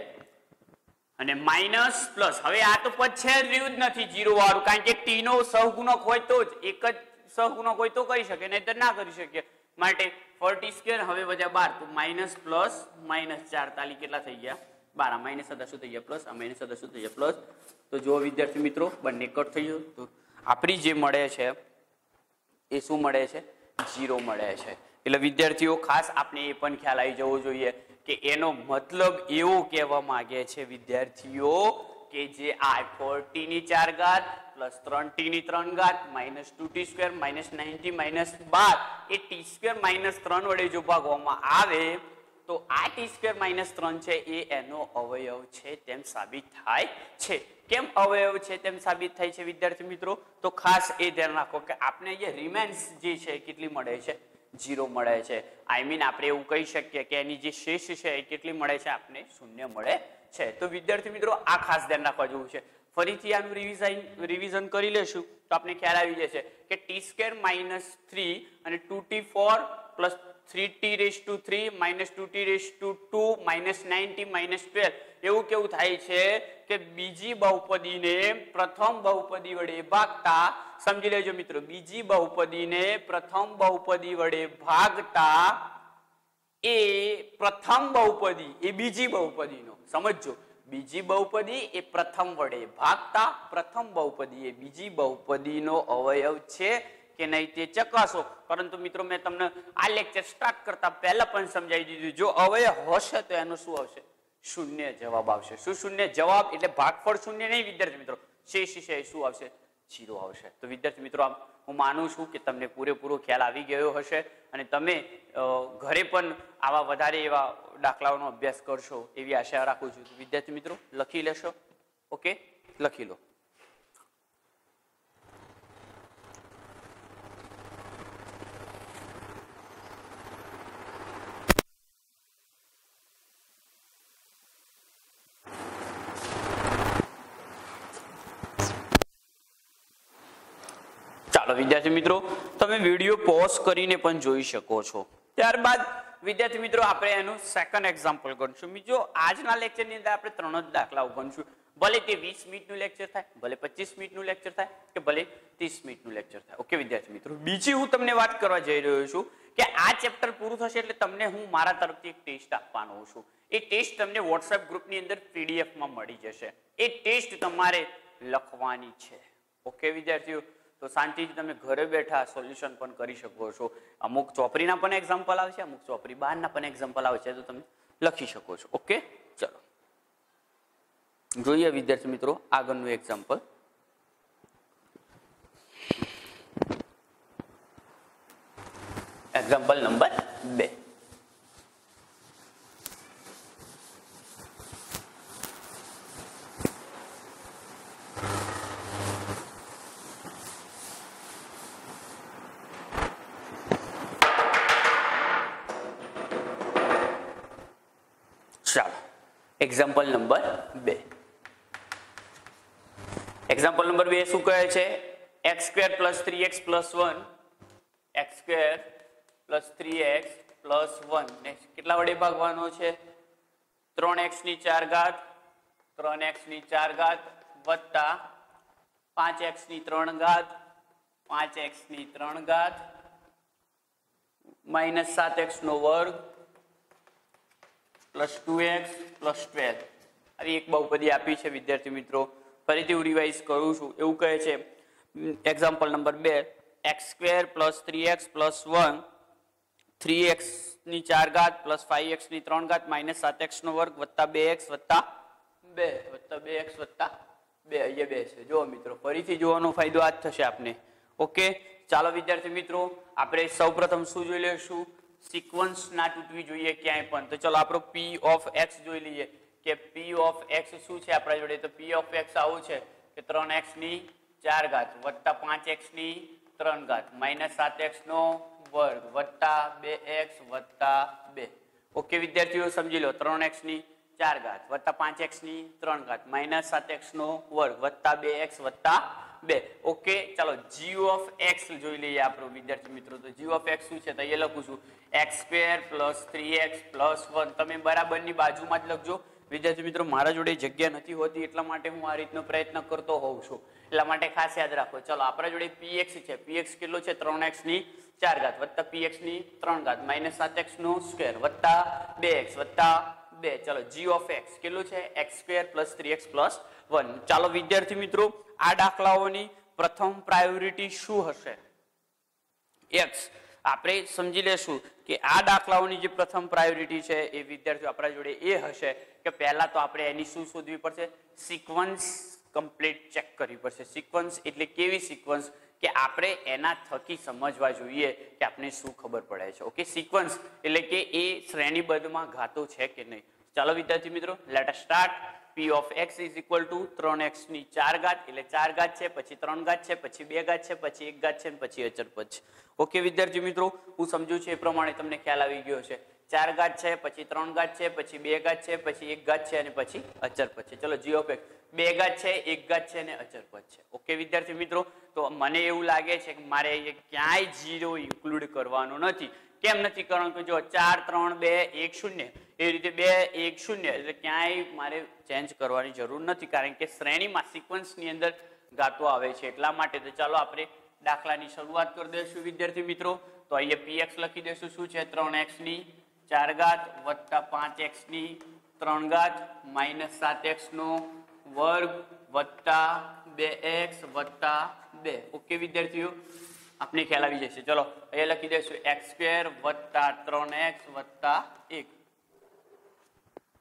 અને માઇનસ પ્લસ. હવે આ તો પદ છે રહ્યું જ નથી જીરો વાળું કારણ કે ટી નો સહગુણક હોય તો જ, એક જ સહગુણક હોય તો કરી શકે, નહીતર ના કરી શકે માટે ફોર્ટી સ્કેર હવે વજા બાર, તો માઇનસ પ્લસ માઇનસ ચાર તાલી કેટલા થઈ ગયા? બાર, આ માઇનસ હતા શું થઈ ગયા? પ્લસ, આ માઇનસ હતા શું થઈ ગયા? પ્લસ. તો જો વિદ્યાર્થી મિત્રો, બંને કટ થઈ ગયું. તો આપણી જે મળે છે, એ શું મળે છે? જીરો મળે છે. એટલે વિદ્યાર્થીઓ, ખાસ આપણે એ પણ ખ્યાલ આવી જવો જોઈએ કે એનો મતલબ એવો કહેવા માંગે છે વિદ્યાર્થીઓ કે જે આ ફોરની ચાર ઘાત પ્લસ ત્રણ ટી ની ત્રણ ઘાત minus two T square minus ninety minus બાર, એ ટી સ્ક્વેર માઇનસ ત્રણ વડે જો ભાગવામાં આવે, તો આ ટી સ્ક્વેર માઇનસ ત્રણ છે, એ એનો અવયવ છે તેમ સાબિત થાય છે. કેમ અવયવ છે તેમ સાબિત થાય છે વિદ્યાર્થી મિત્રો? તો ખાસ એ ધ્યાન રાખો કે આપણે જે રિમેન્સ જે છે કેટલી મળે છે? જીરો મળે છે. આઈ મીન આપણે એવું કહી શકીએ કે એની જે શેષ છે એ કેટલી મળે છે? આપણે શૂન્ય મળે છે. તો વિદ્યાર્થી મિત્રો, આ ખાસ ધ્યાન રાખવા જેવું છે. ફરીથી આનું રિવિઝન રિવિઝન કરી લેશું તો આપણે ખ્યાલ આવી જશે કે ટી સ્કેર માઇનસ થ્રી અને two T four plus three T raise to three minus two T raise to two minus ninety minus twelve એવું કેવું થાય છે કે બીજી બહુપદીને પ્રથમ બહુપદી વડે ભાગતા, સમજી લેજો મિત્રો, બીજી બહુપદીને પ્રથમ બહુપદી વડે ભાગતા એ પ્રથમ બહુપદી, એ બીજી બહુપદીનો. સમજજો. બીજી બહુપદી એ પ્રથમ વડે ભાગતા, પ્રથમ બહુપદી એ બીજી બહુપદીનો અવયવ છે કે નહીં તે ચકાસો. પરંતુ મિત્રો, મેં તમને આ લેક્ચર સ્ટાર્ટ કરતા પહેલા પણ સમજાવી દીધું. જો અવયવ હશે તો એનો શું આવશે? શૂન્ય જવાબ આવશે. શું શૂન્ય જવાબ? એટલે ભાગફળ શૂન્ય નહીં, વિદ્યાર્થી મિત્રો. શેષ શું આવશે? જીરો આવશે. તો વિદ્યાર્થી મિત્રો, આમ હું માનું છું કે તમને પૂરેપૂરો ખ્યાલ આવી ગયો હશે અને તમે ઘરે પણ આવા વધારે એવા દાખલાઓનો અભ્યાસ કરશો એવી આશા રાખું છું. વિદ્યાર્થી મિત્રો, લખી લેશો? ઓકે? લખી લો. ચાલો વિદ્યાર્થી મિત્રો, તમે વીડિયો પોઝ કરીને પણ જોઈ શકો છો. ત્યારબાદ વિદ્યાર્થી મિત્રો, આપણે એનું સેકન્ડ એક્ઝામ્પલ ગણશું. મિત્રો, આજના લેક્ચરની અંદર આપણે ત્રણ જ દાખલાઓ ગણશું. ભલે તે વીસ મિનિટનું લેક્ચર થાય, ભલે પચીસ મિનિટનું લેક્ચર થાય કે ભલે ત્રીસ મિનિટનું લેક્ચર થાય. ઓકે વિદ્યાર્થી મિત્રો, બીજી હું તમને વાત કરવા જઈ રહ્યો છું કે આ ચેપ્ટર પૂરું થશે એટલે તમને હું મારા તરફથી એક ટેસ્ટ આપવાનો છું. એ ટેસ્ટ તમને વોટ્સએપ ગ્રુપની અંદર પીડીએફમાં મળી જશે. એ ટેસ્ટ તમારે લખવાની છે. ઓકે વિદ્યાર્થીઓ? તો શાંતિથી તમે ઘરે બેઠા સોલ્યુશન પણ કરી શકો છો. અમુક ચોપડીના પણ એક્ઝામ્પલ આવશે, અમુક ચોપડી બહારના પણ એક્ઝામ્પલ આવશે, તો તમે લખી શકો છો. ઓકે ચલો. જોઈએ વિદ્યાર્થી મિત્રો, આગળનું એક્ઝામ્પલ એક્ઝામ્પલ નંબર બે ચાલો એક્ઝામ્પલ નંબર બે. એક્ઝામ્પલ નંબર બે શું કહે છે? X square plus three X plus one X square plus three X plus one કેટલા વડે ભાગવાનો છે? ત્રણ એક્સની ચાર ઘાત, ત્રણ એક્સની ચાર ઘાત વત્તા પાંચ એક્સની ત્રણ ઘાત, પાંચ એક્સની ત્રણ ઘાત માઇનસ સાત એક્સ નો વર્ગ, plus two X plus twelve. આવી એક બહુપદી આપી છે વિદ્યાર્થી મિત્રો. ફરીથી હું રિવાઇઝ કરું છું. એવું કહે છે એક્ઝામ્પલ નંબર બે X square plus three X plus one three એક્સની ચાર ઘાત પ્લસ ફાઈવ એક્સની ત્રણ ઘાત માઇનસ સાત એક્સનો વર્ગ વત્તા બે એક્સ વત્તા બે વત્તા બે એક્સ વત્તા બે. અહીંયા બે છે. જુઓ મિત્રો, ફરીથી જોવાનો ફાયદો આ જ થશે આપને. ઓકે? ચાલો વિદ્યાર્થી મિત્રો, આપણે સૌપ્રથમ શું જોઈ લઈશું? સિક્વન્સ ના તૂટવી જોઈએ ક્યાંય પણ. તો ચલો આપણો પી ઓફ એક્સ જોઈ લઈએ. કે પી ઓફ એક્સ શું છે આપણા જોડે? તો પી ઓફ એક્સ આવું છે કે ત્રણ એક્સની ચાર ઘાત વત્તા પાંચ એક્સની ત્રણ ઘાત. માઇનસ સાત એક્સ નો વર્ગ વત્તા બે એક્સ વત્તા બે. ઓકે, વિદ્યાર્થીઓ, સમજી લો, ત્રણ એક્સની ચાર ઘાત વત્તા પાંચ એક્સની ત્રણ ઘાત. માઇનસ સાત એક્સ નો વર્ગ વત્તા બે એક્સ વત્તા બે. ઓકે, ચાલો જી ઓફ એક્સ જોઈ લઈએ આપણો, વિદ્યાર્થી મિત્રો. તો જી ઓફ એક્સ શું છે? તો એ લખું છું. X square plus three X plus one તમે બરાબરની બાજુમાં જ લખજો. વિદ્યાર્થી મિત્રો, મારા જોડે જગ્યા નથી હોતી, એટલા માટે હું આ રીતનો પ્રયત્ન કરતો હોઉં છું. એટલા માટે ખાસ યાદ રાખો, ચલો, આપણા જોડે પીએક્સ છે. પીએક્સ કેટલો છે? ત્રણ એક્સની ચાર ઘાત વત્તા પીએક્સની ત્રણ ઘાત. માઇનસ સાત એક્સ નો સ્ક્વેર વત્તા બે એક્સ વત્તા બે. ચલો જી ઓફ એક્સ કેટલું છે? X square plus three X plus one. ચાલો, વિદ્યાર્થી મિત્રો, આ દાખલાઓની પ્રથમ પ્રાયોરિટી શું હશે? એક્સ આપણે સમજી લેશું કે આ દાખલાઓની જે પ્રથમ પ્રાયોરિટી છે એ વિદ્યાર્થીઓ આપણા જોડે એ હશે કે પહેલાં તો આપણે એની શું શોધવી પડશે? સિક્વન્સ કમ્પ્લીટ ચેક કરવી પડશે. સિક્વન્સ એટલે કેવી સિક્વન્સ કે આપણે એના થકી સમજવા જોઈએ કે આપણે શું ખબર પડે છે. ઓકે સિક્વન્સ એટલે કે એ શ્રેણીબદ્ધમાં ઘાતો છે કે નહીં? ચાલો વિદ્યાર્થી મિત્રો let start P of X is equal to ત્રણ એક્સની ચાર ઘાત, એટલે ચાર ઘાત છે, પછી ત્રણ ઘાત છે, પછી બે ઘાત છે, પછી એક ઘાત છે પછી અચરપદ છે. ઓકે વિદ્યાર્થી મિત્રો, હું સમજુ છું એ પ્રમાણે તમને ખ્યાલ આવી ગયો છે. ચાર ઘાત છે, પછી ત્રણ ઘાત છે, પછી બે ઘાત છે, પછી એક ઘાત છે અને પછી અચરપદ છે. ચલો જી ઓફ એક્સ બે ઘાત છે, એક ઘાત છે અને અચરપદ છે. ઓકે વિદ્યાર્થી મિત્રો, તો મને એવું લાગે છે કે મારે ક્યાંય જીરો ઇન્ક્લુડ કરવાનો નથી. કેમ નથી કરવાનું? કે જો ચાર, ત્રણ, બે, એક, શૂન્ય એ રીતે બે, એક, શૂન્ય. એટલે ક્યાંય મારે ચેન્જ કરવાની જરૂર નથી, કારણ કે શ્રેણીમાં સિક્વન્સની અંદર ગાતો આવે છે. એટલા માટે તો ચાલો આપણે દાખલાની શરૂઆત કરી દઈશું, વિદ્યાર્થી મિત્રો. તો અહીંયા પીએક્સ લખી દઈશું. શું છે? ત્રણ એક્સની ચાર ઘાત વત્તા પાંચ એક્સની ત્રણ ઘાત માઇનસ સાત એક્સનો વર્ગ વત્તા બે એક્સ વત્તા બે. ઓકે, વિદ્યાર્થીઓ? આપણે ખ્યાલ આવી જશે. ચલો, અહીંયા લખી દઈશું. એક્સ સ્ક્વેર વત્તા ત્રણ એક્સ વત્તા એક.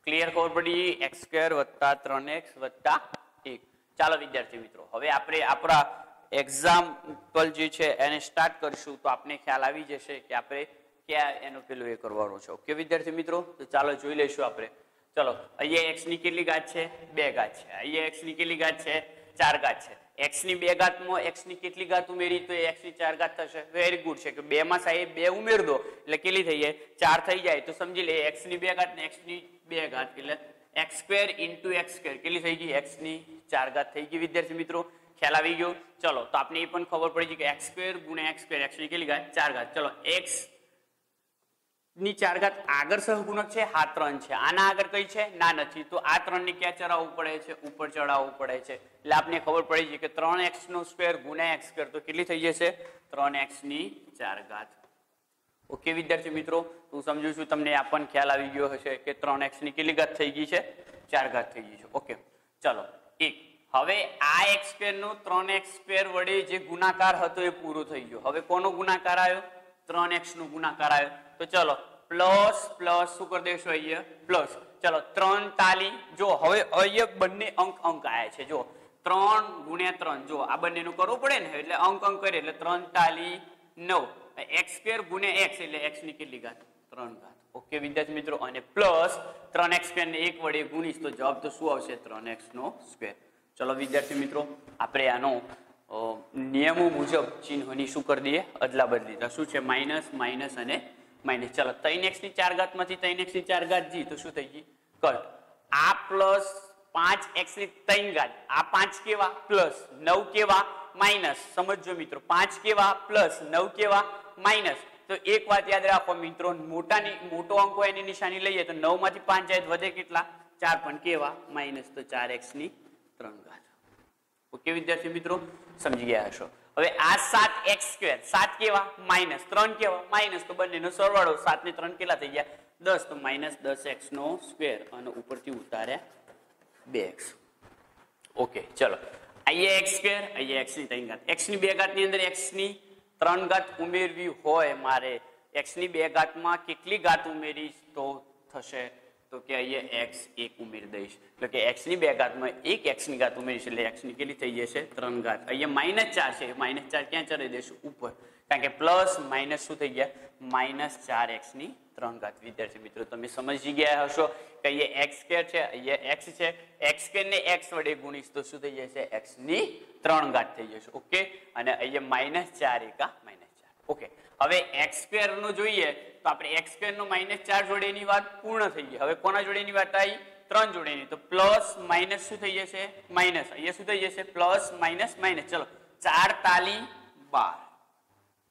ક્લિયર ખબર પડી? એક્સ સ્ક્વેર વત્તા ત્રણ એક્સ વત્તા એક. ચાલો વિદ્યાર્થી મિત્રો, હવે આપણે આપણા એક્ઝામ્પલ જે છે એને સ્ટાર્ટ કરીશું તો આપને ખ્યાલ આવી જશે કે આપણે ક્યાં એનો પેલું એ કરવાનો છે. ઓકે વિદ્યાર્થી મિત્રો? તો ચાલો જોઈ લઈશું આપણે. ચલો, અહીંયા એક્સની કેટલી ઘાત છે? બે ઘાત છે. અહીંયા એક્સની કેટલી ઘાત છે? ચાર ઘાત છે. એક્સની બે ઘાતમાં એક્સની કેટલી ઘાત ઉમેરી તો એક્સની ચાર ઘાત થશે. વેરી ગુડ છે. કે બે માં સાહેબ બે ઉમેર દો. એટલે કેટલી થઈ જાય? ચાર થઈ જાય. તો સમજી લે એક્સની બે ઘાત ને એક્સની બે ઘાત એટલે X square into X square. કેટલી થઈ ગઈ? x ની ચાર ઘાત થઈ ગઈ વિદ્યાર્થી મિત્રો. ખ્યાલ આવી ગયો? ચલો, તો આપણે એ પણ ખબર પડી ગઈ કે એક્સ સ્ક્વેર ગુણ્યા એક્સ સ્ક્વેર. એક્સની કેટલી ઘાત? ચાર ઘાત. ચલો, એક્સની ચાર ઘાત આગળ સહગુણક છે આ ત્રણ છે. આના આગળ કઈ છે? ના નથી. તો આ ત્રણ ને ક્યાં ચડાવવું પડે છે? ઉપર ચડાવવું પડે છે. એટલે આપને ખબર પડી છે કે ત્રણ એક્સ નો સ્ક્વેર ગુણ્યા એક્સ સ્ક્વેર. તો કેટલી થઈ જશે? ત્રણ એક્સની ચાર ઘાત. ઓકે, વિદ્યાર્થી મિત્રો, હું સમજુ છું તમને આ પણ ખ્યાલ આવી ગયો હશે કે ત્રણ એક્સની કેટલી ઘાત થઈ ગઈ છે? ચાર ઘાત થઈ ગઈ છે. ઓકે, ચલો, એક. હવે આ એક્સ સ્ક્વેર ત્રણ એક્સ વડે જે ગુણાકાર હતો એ પૂરો થઈ ગયો. હવે કોનો ગુણાકાર આવ્યો? ત્રણ એક્સ નો ગુણાકાર આવ્યો. તો ચલો પ્લસ પ્લસ શું કરી દઈશું અહીંયા? પ્લસ ચલો, ત્રણ તાલી, જો, હવે અહીંયા બંને અંક અંક આયા છે. જો, ત્રણ ગુણ્યા ત્રણ. જો, આ બંનેનું કરવું પડે ને? એટલે અંક અંક કરીએ. એટલે ત્રણ તાલી નવ. એક્સ સ્ક્વેર ગુણ્યા એક્સ એટલે એક્સની કેટલી ઘાત? ત્રણ ઘાત. ઓકે વિદ્યાર્થી મિત્રો, અને પ્લસ ત્રણ એક્સ સ્ક્વેર ને એક વડે ગુણીશ તો જવાબ તો શું આવશે? ત્રણ એક્સ નો સ્ક્વેર. ચલો વિદ્યાર્થી મિત્રો, આપણે આનો નિયમો મુજબ ચિહ્નની શું કરી દઈએ? અદલા બદલી શું છે? માઇનસ માઇનસ અને માઇનસ ચલો, ત્રણ એક્સની ચાર ઘાતમાંથી ત્રણ એક્સની ચાર ઘાત જી, તો શું થઈ ગઈ? કટ. આ પ્લસ પાંચ એક્સની ત્રણ ઘાત. આ પાંચ કેવા? પ્લસ નવ કેવા? માઇનસ સમજજો મિત્રો, પાંચ કેવા? પ્લસ નવ કેવા? માઇનસ. તો એક વાત યાદ રાખો મિત્રો, મોટાની, મોટો અંક એની નિશાની લઈએ તો નવમાંથી પાંચ જાય વધે કેટલા? ચાર. પણ કેવા? માઇનસ તો ચાર એક્સની ત્રણ ઘાત. ઓકે વિદ્યાર્થી મિત્રો? સમજી ગયા હશો. હવે આ સાત એક્સ સ્ક્વેર. સાત કેવા? માઇનસ. ત્રણ કેવા? માઇનસ. તો બંનેનો સરવાળો સાત ને ત્રણ કેટલા થઈ ગયા? દસ. તો માઇનસ દસ એક્સ નો સ્ક્વેર. અને ઉપરથી ઉતાર્યા બે એક્સ. ઓકે, ચલો. અહીંયા એક્સ સ્ક્વેર અહીંયા એક્સની ત્રણ ઘાત. એક્સની બે ઘાતની અંદર એક્સની ત્રણ ગાંઠ ઉમેરવી હોય મારે એક્સની બે ગાંઠમાં કેટલી ગાંઠ ઉમેરીશ તો થશે? તો કે અહીંયા એક્સ એક ઉમેરી દઈશ. એટલે કે એક્સની બે ગાંઠમાં એક એક્સની ગાંઠ ઉમેરીશ એટલે એક્સની કેટલી થઈ જશે? ત્રણ ગાંઠ અહીંયા માઇનસ ચાર છે. માઇનસ ચાર ક્યાં ચડી દઈશું ઉપર. કારણ કે પ્લસ માઇનસ શું થઈ ગયા? માઇનસ ચાર એક્સની ત્રણ ઘાત વિદ્યાર્થી મિત્રો, તમે સમજી ગયા હશો કે અહીંયા એક્સ કે છે, અહીંયા એક્સ છે. એક્સ કે ને એક્સ વડે ગુણીશ તો શું થઈ જશે? એક્સની ત્રણ ઘાત થઈ જશે, ઓકે? અને અહીંયા માઇનસ ચાર એકા માઇનસ ચાર. ઓકે, હવે એક્સ સ્ક્વેરનું જોઈએ તો આપણે એક્સ સ્ક્વેરનું માઇનસ ચાર જોડેની વાત પૂર્ણ થઈ ગઈ. હવે કોના જોડેની વાત આવી? ત્રણ જોડેની. તો પ્લસ માઇનસ શું થઈ જશે? માઇનસ અહીંયા શું થઈ જશે? પ્લસ માઇનસ માઇનસ ચલો, ચાર તાલી બાર.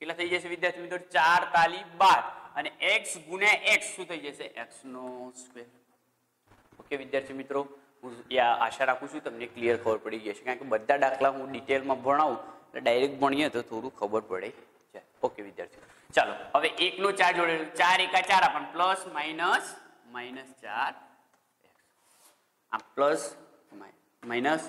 કેટલા થઈ જશે વિદ્યાર્થી મિત્રો? ચાર તાલી બાર. અને એક્સ ગુણ્યા એક્સ શું થઈ જશે? એક્સનો સ્ક્વેર ઓકે વિદ્યાર્થી મિત્રો, હું આશા રાખું છું તમને ક્લિયર ખબર પડી ગઈ છે કારણ કે બધા દાખલા હું ડિટેલમાં ભણાવું, એટલે ડાયરેક્ટ ભણીએ તો થોડું ખબર પડે. છે ઓકે વિદ્યાર્થી. ચાલો, હવે એકનો ચાર જોડે ચાર એકા ચાર આપણ પ્લસ માઇનસ માઇનસ ચાર આ plus minus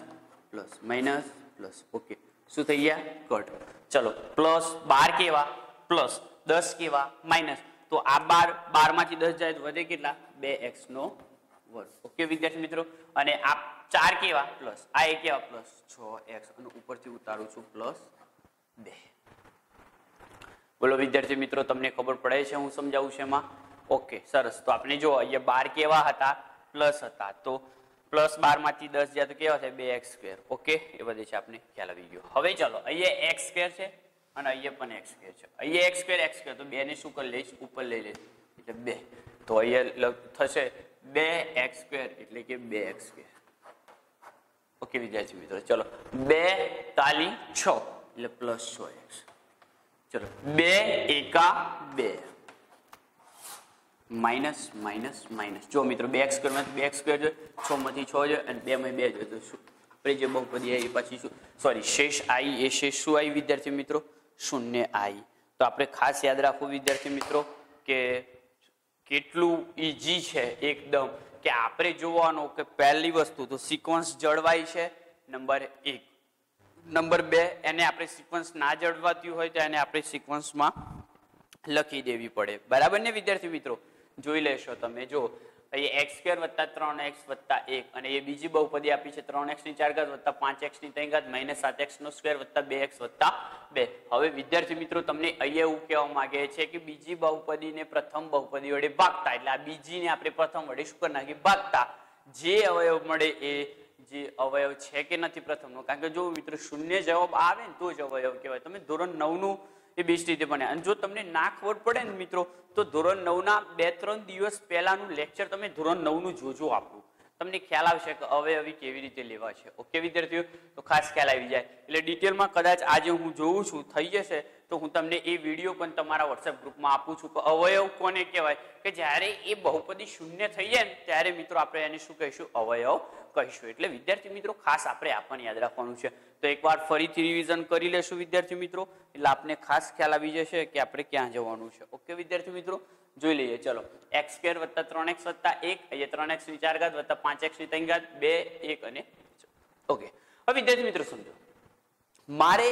plus minus plus okay શું થઈ ગયા? કટ ચલો પ્લસ બાર કેવા? પ્લસ દસ કેવા? માઇનસ તો આ બાર બારમાંથી દસ જાય તો વધે કેટલા? બે એક્સ નો વર્ગ. ઓકે, વિદ્યાર્થી મિત્રો? અને આ ચાર કેવા? પ્લસ. આ એક કેવા? પ્લસ છ એક્સ. અને ઉપરથી ઉતારું છું પ્લસ બે. બોલો વિદ્યાર્થી મિત્રો, તમને ખબર પડે છે, હું સમજાવું છું એમાં? ઓકે, સરસ. તો આપણે જો અહીંયા બાર કેવા હતા? પ્લસ હતા. તો પ્લસ બારમાંથી દસ જાય તો કેવા છે બે એક્સ સ્ક્વેર. ઓકે, એ બધે છે આપણે ખ્યાલ આવી ગયો. હવે ચલો, અહીંયા એક્સ સ્ક્વેર છે. અને અહીંયા પણ એક્સ સ્ક્વેર છે. અહીંયા એક્સ સ્ક્વેર એક્સ સ્ક્વેર તો બે ને શું કરી લઈશ? ઉપર લઈ લઈશ. એટલે બે. તો અહીંયા થશે બે એક્સ સ્ક્વેર એટલે કે બે એક્સ સ્ક્વેર ઓકે, વિદ્યાર્થી મિત્રો, ચલો. બે તાલી છ, એટલે પ્લસ છ એક્સ ચલો. બે એકા બે. Minus minus minus. જો મિત્રો, બે એક્સ સ્ક્વેરમાંથી બે એક્સ સ્ક્વેર જોઈએ, છ માંથી છ જોઈએ, અને બે માં બે જોઈએ. તો શું? આપણે જે બહુપદી આવી પાછી શું? સોરી શેષ આઈ એ શેષ શું આવી વિદ્યાર્થી મિત્રો? શૂન્ય આઈ. તો આપણે ખાસ યાદ રાખવું વિદ્યાર્થી મિત્રો કે કેટલું ઈજી છે એકદમ કે આપણે જોવાનું કે પહેલી વસ્તુ તો સિક્વન્સ જળવાય છે નંબર એક. નંબર બે, એને આપણે સિક્વન્સ ના જળવાતી હોય તો એને આપણે સિક્વન્સમાં લખી દેવી પડે. બરાબર ને વિદ્યાર્થી મિત્રો? જોઈ લેશો તમે. જો અહીંયા એક્સ સ્ક્વેર વત્તા ત્રણ એક્સ વત્તા એક. અને એ બીજી બહુપદી આપી છે ત્રણ એક્સની ચાર ઘાત વત્તા પાંચ એક્સની ત્રણ ઘાત માઇનસ સાત એક્સ નો સ્ક્વેર વત્તા બે એક્સ વત્તા બે. હવે વિદ્યાર્થી મિત્રો, તમને અહીંયા એવું કહેવા માંગે છે કે બીજી બહુપદીને પ્રથમ બહુપદી વડે ભાગતા. એટલે આ બીજીને આપણે પ્રથમ વડે શું કરી નાખી ભાગતા. જે અવયવ મળે એ જે અવયવ છે કે નથી પ્રથમનો? કારણ કે જો મિત્રો શૂન્ય જવાબ આવે ને તો જ અવયવ કહેવાય. તમે ધોરણ નવનું એ બેસ્ટ રીતે બને અને જો તમને ના ખબર પડે ને મિત્રો, તો ધોરણ નવના બે ત્રણ દિવસ પહેલાનું લેક્ચર તમે ધોરણ નવનું જોજો આપણું. તમને ખ્યાલ આવશે કે અવયવી કેવી રીતે લેવા છે ઓકે વિદ્યાર્થીઓ? તો ખાસ ખ્યાલ આવી જાય. એટલે ડિટેલમાં કદાચ આજે હું જોઉં છું, થઈ જશે, તો હું તમને એ વીડિયો પણ તમારા વોટ્સએપ ગ્રુપમાં આપું છું કે અવયવ કોને કહેવાય? કે જ્યારે એ બહુપદી શૂન્ય થઈ જાય ને, ત્યારે મિત્રો આપણે એને શું કહીશું? અવયવ કહીશું. એટલે વિદ્યાર્થી મિત્રો, ખાસ આપણે આપણને યાદ રાખવાનું છે. તો એકવાર ફરીથી રિવિઝન કરી લેશું વિદ્યાર્થી મિત્રો. એટલે આપને ખાસ ખ્યાલ આવી જશે કે આપણે ક્યાં જવાનું છે. ઓકે વિદ્યાર્થી મિત્રો? જોઈ લઈએ. ચલો. એક્સ સ્કેર વત્તા ત્રણ એક્સ વત્તા એક. અહીંયા ત્રણ એક્સની ચાર ઘાત વત્તા પાંચ એક્સની ત્રણ ઘાત. બે, એક અને ઓકે હવે વિદ્યાર્થી મિત્રો, સમજો. મારે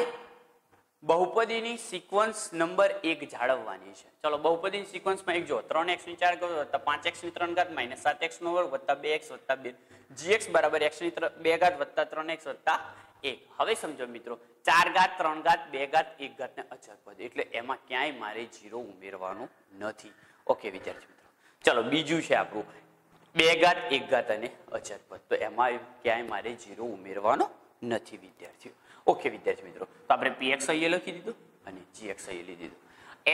બહુપદીની સિક્વન્સ નંબર એક જાળવવાની છે. ચલો, બહુપદીની સિક્વન્સમાં એક જો ત્રણ એક્સની ચાર ઘાત વત્તા પાંચ એક્સની ત્રણ ઘાત માઇનસ સાત એક્સ નો વર્ગ વત્તા બે એક્સ વત્તા બે. જીએક્સ બરાબર એક્સની બે ઘાત વત્તા ત્રણ એક્સ વત્તા એક. હવે સમજો મિત્રો, ચાર ઘાત, ત્રણ ઘાત, બે ઘાત, એક ઘાત ને અચર પદ. એટલે એમાં ક્યાંય મારે જીરો ઉમેરવાનું નથી. ઓકે વિદ્યાર્થી મિત્રો. ચલો, બીજું છે આપણું. બે ઘાત, એક ઘાત અને અચર પદ. તો એમાં ક્યાંય મારે જીરો ઉમેરવાનો નથી, વિદ્યાર્થીઓ. ઓકે, વિદ્યાર્થી મિત્રો. તો આપણે પીએક્સ અહીંયા લખી દીધું અને જીએક્સ અહીંયા લીધી દીધું.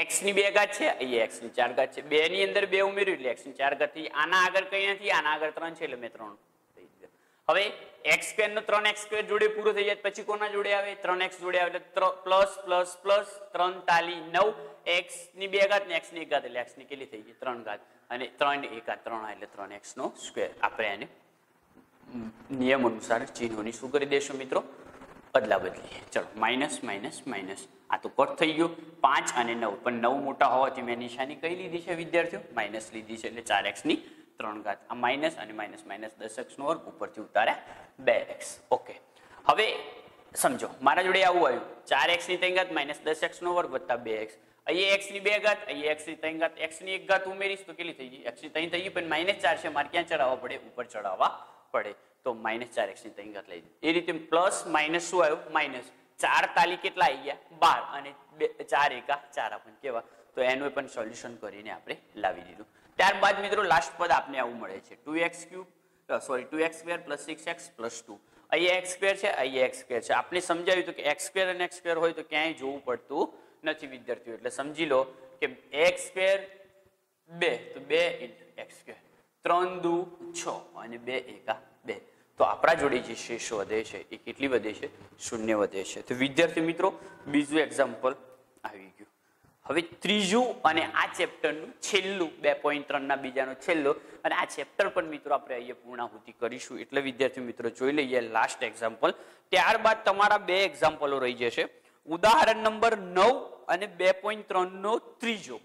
એક્સની બે ઘાત છે, અહીંયા એક્સની ચાર ઘાત છે. બે ની અંદર બે ઉમેર્યું એટલે એક્સની ચાર ઘાત થઈ. આના આગળ કઈ નથી, આના આગળ ત્રણ છે એટલે મેં ત્રણ હવે એક્સ સ્ક્વેર નો ત્રણ એક્સ સ્ક્વેર જોડે પૂરો થઈ જાય પછી કોના જોડે આવે? ત્રણ એક્સ જોડે આવે એટલે પ્લસ પ્લસ પ્લસ ત્રણ તાલી નવ. એક્સની બે ઘાત ને એક્સની એક ઘાત એટલે એક્સની કેટલી થઈ ગઈ? ત્રણ ઘાત. અને ત્રણ એક ઘાત ત્રણ એટલે ત્રણ એક્સ નો સ્ક્વેર આપણે એને નિયમ અનુસાર ચિહ્નોની શું કરી દેશું મિત્રો? બદલા બદલીએ ચલો માઇનસ માઇનસ માઇનસ આ તો કટ થઈ ગયું. પાંચ અને નવ, પણ નવ મોટા હોવાથી મેં નિશાની કઈ લીધી છે વિદ્યાર્થીઓ? માઇનસ લીધી છે એટલે ચાર એક્સની ત્રણ ઘાત. આ માઇનસ અને માઇનસ માઇનસ દસ એક્સનો વર્ગ ઉપરથી ઉતાર્યા બે એક્સ. ઓકે હવે સમજો, મારા જોડે આવું આવ્યું. ચાર એક્સની ત્રણ ઘાત માઇનસ દસ એક્સનો વર્ગ વત્તા બે એક્સ. અહીંયા એક્સની બે ઘાત, અહીંયા એક્સની ત્રણ ઘાત. એક્સની એક ઘાત ઉમેરીશ તો કેટલી થઈ ગઈ? એક્સની ત્રણ થઈ ગઈ, પણ માઇનસ ચાર છે. મારે ક્યાં ચડાવવા પડે? ઉપર ચડાવવા પડે. તો માઇનસ ચાર એક્સની તઈ ઘાત લઈ દીધી. એ રીતે પ્લસ માઇનસ શું આવ્યું? માઇનસ ચાર તાલી કેટલા આવી ગયા? બાર. અને બે, ચાર એકા ચાર આપણને કેવા તો એનું પણ સોલ્યુશન કરીને આપણે લાવી દીધું. ત્યારબાદ મિત્રો લાસ્ટ પદ આપને આવું મળે છે. Two X cube sorry two X square plus six X plus two અહીંયા એક્સ સ્ક્વેર છે, અહીંયા એક્સ સ્ક્વેર છે. આપણે સમજાવ્યું હતું કે એક્સ સ્ક્વેર અને એક્સ સ્ક્વેર હોય તો ક્યાંય જોવું પડતું નથી વિદ્યાર્થીઓ. એટલે સમજી લો કે એક્સ સ્ક્વેર બે, તો બે ઇન્ટુ એક્સ સ્ક્વેર ત્રણ દુ છ અને બે એકા બે. તો આપણા જોડે જે શેષ વધે છે, એ કેટલી વધે છે? શૂન્ય વધે છે. તો વિદ્યાર્થી મિત્રો, બીજું એક્ઝામ્પલ આવી ગયું. હવે ત્રીજું અને આ ચેપ્ટરનું છેલ્લું, બે પોઈન્ટ ત્રણના બીજાનો છેલ્લો, અને આ ચેપ્ટર પણ મિત્રો આપણે અહીંયા પૂર્ણાહુતિ કરીશું. એટલે વિદ્યાર્થી મિત્રો, જોઈ લઈએ લાસ્ટ એક્ઝામ્પલ ત્યારબાદ તમારા બે એક્ઝામ્પલો રહી જશે. ઉદાહરણ નંબર નવ અને બે પોઈન્ટ ત્રણનો ત્રીજો.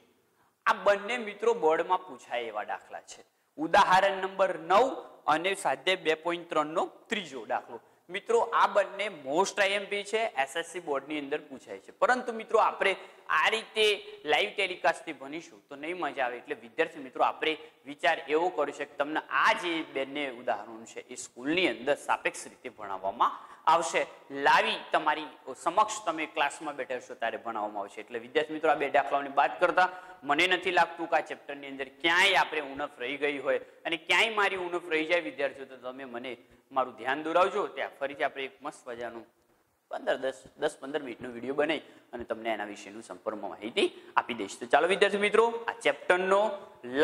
આ બંને મિત્રો બોર્ડમાં પૂછાય એવા દાખલા છે. ઉદાહરણ નંબર નવ અને સ્વાધ્યાય બે પોઈન્ટ ત્રણનો ત્રીજો દાખલો. મિત્રો, આ બંને મોસ્ટ આઈએમપી છે એસએસસી બોર્ડની અંદર પૂછાય છે. પરંતુ મિત્રો, આપણે આ રીતે લાઈવ ટેલિકાસ્ટથી ભણીશું તો નહીં મજા આવે. એટલે વિદ્યાર્થી મિત્રો, આપણે વિચાર એવો કર્યો છે કે તમને આ જે બંને ઉદાહરણો છે, એ સ્કૂલની અંદર સાપેક્ષ રીતે ભણાવવામાં આવશે. લાવી તમારી સમક્ષ તમે ક્લાસમાં બેઠા છો ત્યારે ભણાવવામાં આવશે. એટલે વિદ્યાર્થી મિત્રો, આ બે દાખલાઓની વાત કરતા મને નથી લાગતું કે આ ચેપ્ટરની અંદર ક્યાંય આપણે ઉણપ રહી ગઈ હોય અને ક્યાંય મારી ઉણપ રહી જાય વિદ્યાર્થીઓ, તો તમે મને મારું ધ્યાન દોરાવજો. ત્યાં ફરીથી આપણે એક મસ્ત મજાનું પંદર દસ દસ પંદર મિનિટનો વીડિયો બનાવી અને તમને એના વિશેનું સંપૂર્ણ માહિતી આપી દઈશ. તો ચાલો વિદ્યાર્થી મિત્રો, આ ચેપ્ટરનો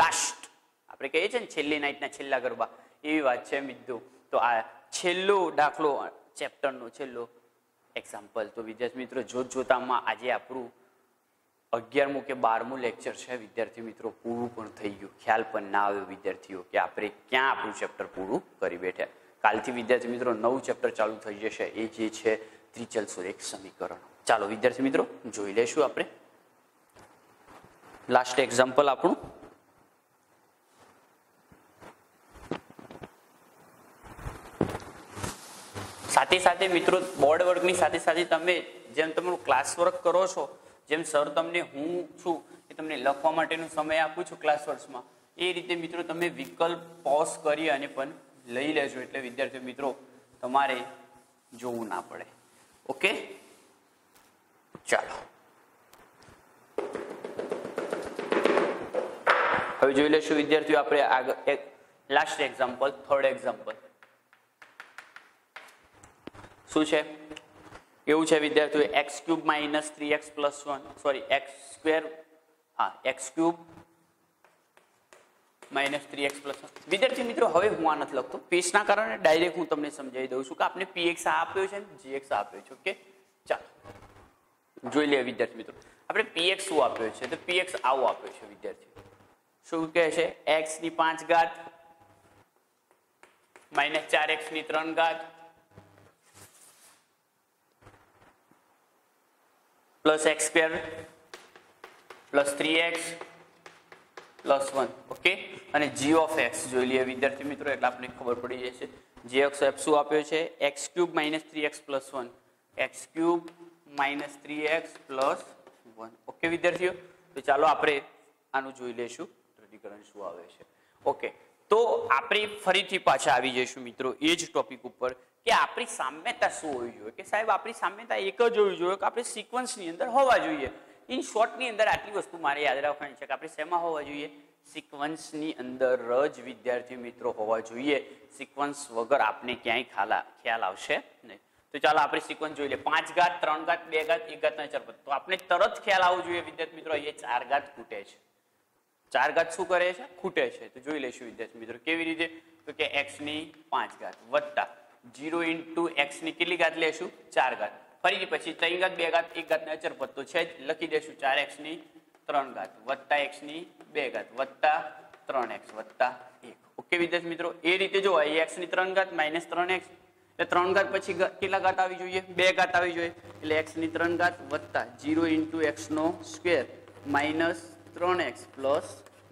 લાસ્ટ આપણે કહીએ છીએ ને, છેલ્લી નાઇટના છેલ્લા ગરબા. એવી વાત છે મિત્રો. તો આ છેલ્લો દાખલો ચેપ્ટરનો છેલ્લો એક્ઝામ્પલ તો વિદ્યાર્થી મિત્રો જોત જોતામાં આજે આપણું અગિયારમું કે બારમું લેક્ચર છે, વિદ્યાર્થી મિત્રો, પૂરું પણ થઈ ગયું. ખ્યાલ પણ ના આવ્યો વિદ્યાર્થીઓ કે આપણે ક્યાં આપણું ચેપ્ટર પૂરું કરી બેઠ્યા કાલથી વિદ્યાર્થી મિત્રો, નવું ચેપ્ટર ચાલુ થઈ જશે. એ જે છે, ત્રિચલ સુરેખ સમીકરણ. ચાલો વિદ્યાર્થી મિત્રો, જોઈ લેશું આપણે. લાસ્ટ એક્ઝામ્પલ આપણું. સાથે સાથે મિત્રો બોર્ડ વર્કની સાથે સાથે તમે જેમ તમારું ક્લાસ વર્ક કરો છો જેમ સર તમને હું છું એ તમને લખવા માટેનો સમય આપું છું ક્લાસ વર્ષમાં. એ રીતે મિત્રો તમે વિકલ્પ પોઝ કરી અને પણ લઈ લેજો એટલે વિદ્યાર્થી મિત્રો તમારે જોવું ના પડે. ઓકે ચાલો. હવે જોઈ લેશું વિદ્યાર્થીઓ આપણે આગળ લાસ્ટ એક્ઝામ્પલ થર્ડ એક્ઝામ્પલ શું છે? એવું છે વિદ્યાર્થીઓ X cube minus three X plus one, sorry, X square, હા, X cube minus three X plus વિદ્યાર્થી મિત્રો, હવે હું આ નથી લખતો. પીસના કારણે ડાયરેક્ટ હું તમને સમજાવી દઉં છું કે આપણે પીએક્સ આપ્યો છે ને જીએક્સ આપ્યો છે, ઓકે? ચાલો. જોઈ લે વિદ્યાર્થી મિત્રો. આપણે પીએક્સ શું આપ્યો છે? તો પીએક્સ આવું આપ્યો છે, વિદ્યાર્થી. શું કહે છે? એક્સની પાંચ ઘાત, માઇનસ ચાર એક્સની ત્રણ ઘાત plus X square plus three X plus one okay અને જી ઓફ એક્સ જોઈ લઈએ વિદ્યાર્થી મિત્રો એટલે આપણે ખબર પડી જશે. જી એક્સ એફ શું આપ્યો છે? X cube minus three X plus one X cube minus three X plus one okay વિદ્યાર્થીઓ? તો ચાલો આપણે આનું જોઈ લેશું ધ્રુવીકરણ શું આવે છે? ઓકે તો આપણે ફરીથી પાછા આવી જઈશું મિત્રો એ જ ટોપિક ઉપર. કે આપણી સામ્યતા શું હોવી જોઈએ. કે સાહેબ, આપણી સામ્યતા એક જ હોવી જોઈએ કે આપણે સિક્વન્સની અંદર હોવા જોઈએ. ઇન શોર્ટની અંદર આટલી વસ્તુ મારે યાદ રાખવાની છે કે આપણે શેમાં હોવા જોઈએ? સિક્વન્સની અંદર જ વિદ્યાર્થી મિત્રો હોવા જોઈએ. સિક્વન્સ વગર આપને ક્યાંય ખાલા ખ્યાલ આવશે નહીં. તો ચાલો આપણે સિક્વન્સ જોઈ લે પાંચ ઘાત, ત્રણ ઘાત, બે ઘાત, એક ઘાત ચાર ઘાત. તો આપણે તરત ખ્યાલ આવવો જોઈએ વિદ્યાર્થી મિત્રો, અહીંયા ચાર ઘાત ખૂટે છે. ચાર ઘાત શું કરે છે? ખૂટે છે. તો જોઈ લઈશું વિદ્યાર્થી મિત્રો કેવી રીતે? તો કે એક્સની પાંચ ઘાત વત્તા જીરો ઇન્ટુ એક્સની કેટલી ઘાત લેશું? ચાર ઘાત. ફરીથી પછી ત્રણ ઘાત, બે ઘાત, એક ઘાત અચર પદ તો છે જ. લખી દેશું ચાર એક્સની ત્રણ ઘાત વત્તા એક્સની બે ઘાત વત્તા ત્રણ એક્સ વત્તા એક. ઓકે વિદ્યાર્થી મિત્રો, એ રીતે જો એ એક્સની ત્રણ ઘાત માઇનસ ત્રણ એક્સ. એટલે ત્રણ ઘાત પછી કેટલા ઘાત આવી જોઈએ? બે ઘાત આવી જોઈએ. એટલે એક્સની ત્રણ ઘાત વત્તા જીરો ઇન્ટુ એક્સનો સ્ક્વેર માઇનસ ત્રણ એક્સ પ્લસ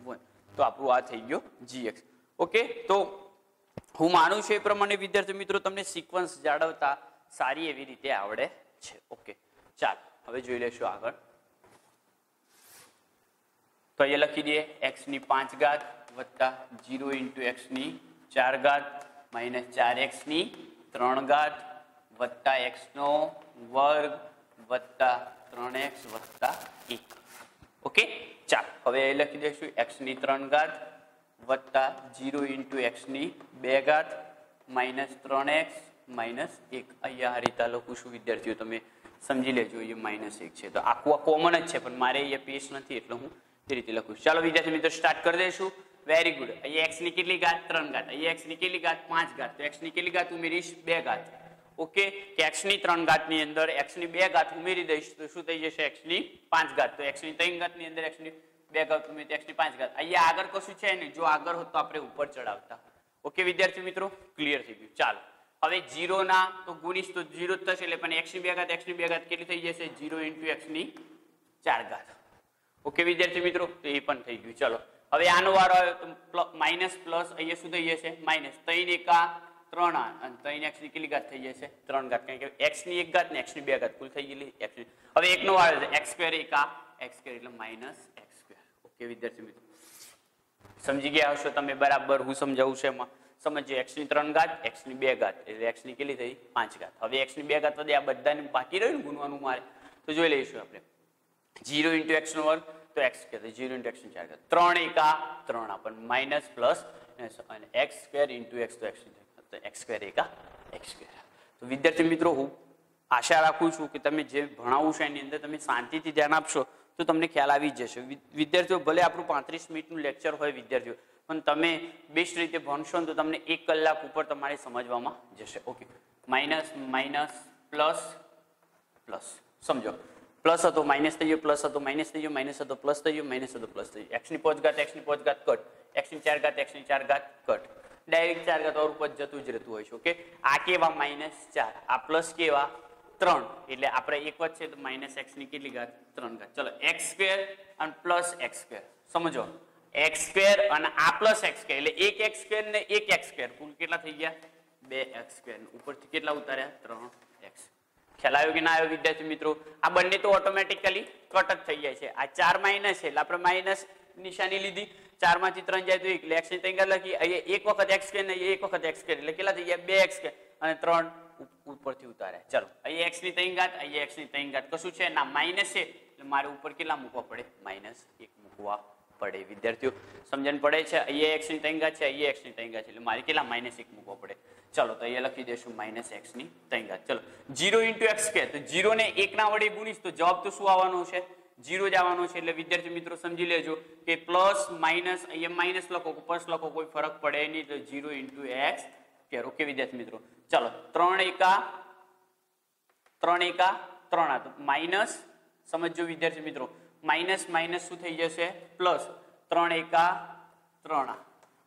વન. તો આપણું આ થઈ ગયો જીએક્સ ઓકે તો હું માનું છું એ પ્રમાણે વિદ્યાર્થી મિત્રો તમને સિક્વન્સ જાળવતા સારી એવી રીતે આવડે છે. ઓકે ચાલ, હવે જોઈ લેશું આગળ. તો અહીંયા લખી દઈએ એક્સની પાંચ ઘાત વત્તા જીરો ઇન્ટુ એક્સની ચાર ઘાત માઇનસ ચાર એક્સની ત્રણ ઘાત વત્તા એક્સ નો વર્ગ વત્તા ત્રણ એક્સ વત્તા એક. ઓકે ચાલ, હવે લખી દઈશું એક્સની ત્રણ ઘાત વત્તા જીરો ઇન્ટુ એક્સની બે ઘાત માઇનસ ત્રણ એક્સ માઇનસ એક. અહીંયા આ રીતે લખું છું, વિદ્યાર્થીઓ, તમે સમજી લેજો એ માઇનસ એક છે. તો આખું આ કોમન જ છે, પણ મારે અહીંયા પેસ નથી, એટલે હું એ રીતે લખું છું. ચાલો, વિદ્યાર્થી મિત્રો સ્ટાર્ટ કરી દઈશું. વેરી ગુડ અહીંયા એક્સની કેટલી ઘાત? ત્રણ ઘાત. અહીંયા એક્સની કેટલી ઘાત? પાંચ ઘાત. તો એક્સની કેટલી ઘાત ઉમેરીશ? બે ઘાત. ઓકે કે એક્સની ત્રણ ઘાતની અંદર એક્સની બે ઘાત ઉમેરી દઈશ, તો શું થઈ જશે? એક્સની પાંચ ઘાત. તો એક્સની ત્રણ ઘાતની અંદર એક્સની બે ઘાત ઉમેરી એક્સની પાંચ ઘાત અહીંયા આગળ કશું છે ને જો આગળ હોત તો આપણે ઉપર ચડાવતા. ઓકે વિદ્યાર્થી મિત્રો? ક્લિયર થઈ ગયું. ચાલો. હવે જીરો ના તો ગુણીશ તો જીરો જ થશે, એટલે પણ એક્સની બે ઘાત એક્સની બે ઘાત કેટલી થઈ જશે? જીરો ઇન્ટુ એક્સની ચાર ઘાત. ઓકે વિદ્યાર્થી મિત્રો? તો એ પણ થઈ ગયું. ચલો. હવે આનો વારો આવ્યો તો માઇનસ પ્લસ અહીંયા શું થઈ જશે? માઇનસ ત્રણ એકા ત્રણ અને ત્રણ એક્સની કેટલી ઘાત થઈ જશે? ત્રણ ઘાત. કારણ કે એક્સની એક ઘાત ને એક્સની બે ઘાત. કુલ થઈ ગયેલી એક્સની. હવે એકનો વારો છે. એક્સ સ્ક્વેર એકા એક્સ સ્ક્વેર એટલે માઇનસ ઓકે વિદ્યાર્થી મિત્રો? સમજી ગયા હશો તમે, બરાબર, હું સમજાવું છું એમાં. સમજો એક્સની ત્રણ ઘાત એક્સની બે ઘાત. એટલે એક્સની કેટલી થઈ? પાંચ ઘાત. હવે એક્સની બે ઘાત વધે, આ બધાને બાકી રહ્યું ને ગુણવાનું મારે? તો જોઈ લઈશું આપણે. જીરો ઇન્ટુ એક્સ નો વર્ગ, તો એક્સ કે જીરો ઇન્ટુ એક્સ ચાર ઘાત. ત્રણ એકા, ત્રણ. આપણને માઇનસ પ્લસ અને એક્સ સ્ક્વેર ઇન્ટુ એક્સ તો એક્સ એક્સ સ્ક્વેર એકા એક્સ સ્ક્વેર. તો વિદ્યાર્થી મિત્રો, હું આશા રાખું છું કે તમે જે ભણાવું છે એની અંદર, તમે શાંતિથી ધ્યાન આપશો. તો તમને ખ્યાલ આવી જશે. વિદ્યાર્થીઓ, ભલે આપણું પાંત્રીસ મિનિટનું લેક્ચર હોય વિદ્યાર્થીઓ, પણ તમે બેસ્ટ રીતે ભણશો તો તમને એક કલાક ઉપર તમારે સમજવામાં જશે. Okay minus minus plus plus સમજો. પ્લસ હતો માઇનસ થઈ ગયો પ્લસ હતો માઇનસ થઈ ગયો માઇનસ હતો પ્લસ થઈ ગયો માઇનસ હતો પ્લસ થઈ ગયો. એક્સની પોચ ઘાત એક્સની પોચ ઘાત કટ. એક્સની ચાર ઘાત એક્સની ચાર ઘાત કટ. ડાયરેક્ટ ચાર ઘાત વાળું જતું જ રહેતું હોય છે ઓકે આ કેવા માઇનસ ચાર? આ પ્લસ કેવા? ત્રણ. એટલે આપણે એક વચ્ચે તો માઇનસ એક્સની કેટલી ઘાત? ત્રણ ઘાત. ચલો એક્સ સ્ક્વેર અને પ્લસ એક્સ સ્ક્વેર સમજો? એક્સ સ્ક્વેર અને આ પ્લસ એક્સ સ્ક્વેર એટલે એક એક્સ સ્ક્વેર ને એક એક્સ સ્ક્વેર કુલ કેટલા થઈ ગયા? બે એક્સ સ્ક્વેર ઉપરથી કેટલા ઉતાર્યા? ત્રણ એક્સ ખ્યાલ આવ્યો કે ના આવ્યો વિદ્યાર્થી મિત્રો? આ બંને તો ઓટોમેટિકલી કટ જ થઈ જાય છે. આ ચાર માઇનસ છે. એટલે આપણે માઇનસ નિશાની લીધી. ચારમાંથી ત્રણ જાય તો એક. એટલે એક્સની તૈયાર લખી. અહીંયા એક વખત એક્સ સ્ક્વેર ને એક વખત એક્સ સ્ક્વેર એટલે કેટલા થઈ ગયા? બે એક્સ સ્ક્વેર અને ત્રણ ઉપરથી ઉતાર્યા ચલો અહીંયા એક્સની ત્રણ ઘાત અહીંયા એક્સની ત્રણ ઘાત કશું છે? ના માઇનસ છે. એટલે મારે ઉપર કેટલા મૂકવા પડે? માઇનસ એક મૂકવા પડે, વિદ્યાર્થીઓ. સમજણ પડે છે? અહીંયા એક્સની ત્રણ ઘાત છે અહીંયા એક્સની ત્રણ ઘાત છે. એટલે મારે કેટલા માઇનસ એક મૂકવા પડે? ચલો, તો અહીંયા લખી દઈશું માઇનસ એક્સની ત્રણ ઘાત ચલો જીરો ઇન્ટુ એક્સ કે તો જીરો ને એક ના વડે ગુણીશ, તો જવાબ તો શું આવવાનો છે? જીરો જ આવવાનો છે. એટલે વિદ્યાર્થી મિત્રો, સમજી લેજો કે પ્લસ માઇનસ અહીંયા માઇનસ લખો પ્લસ લખો, કોઈ ફરક પડે નહીં. તો જીરો ઇન્ટુ એક્સ કે ઓકે વિદ્યાર્થી મિત્રો? ચલો, ત્રણ એકા ત્રણ એકા, ત્રણ આ માઇનસ સમજો વિદ્યાર્થી મિત્રો, માઇનસ માઇનસ શું થઈ જશે? પ્લસ ત્રણ એકા, ત્રણ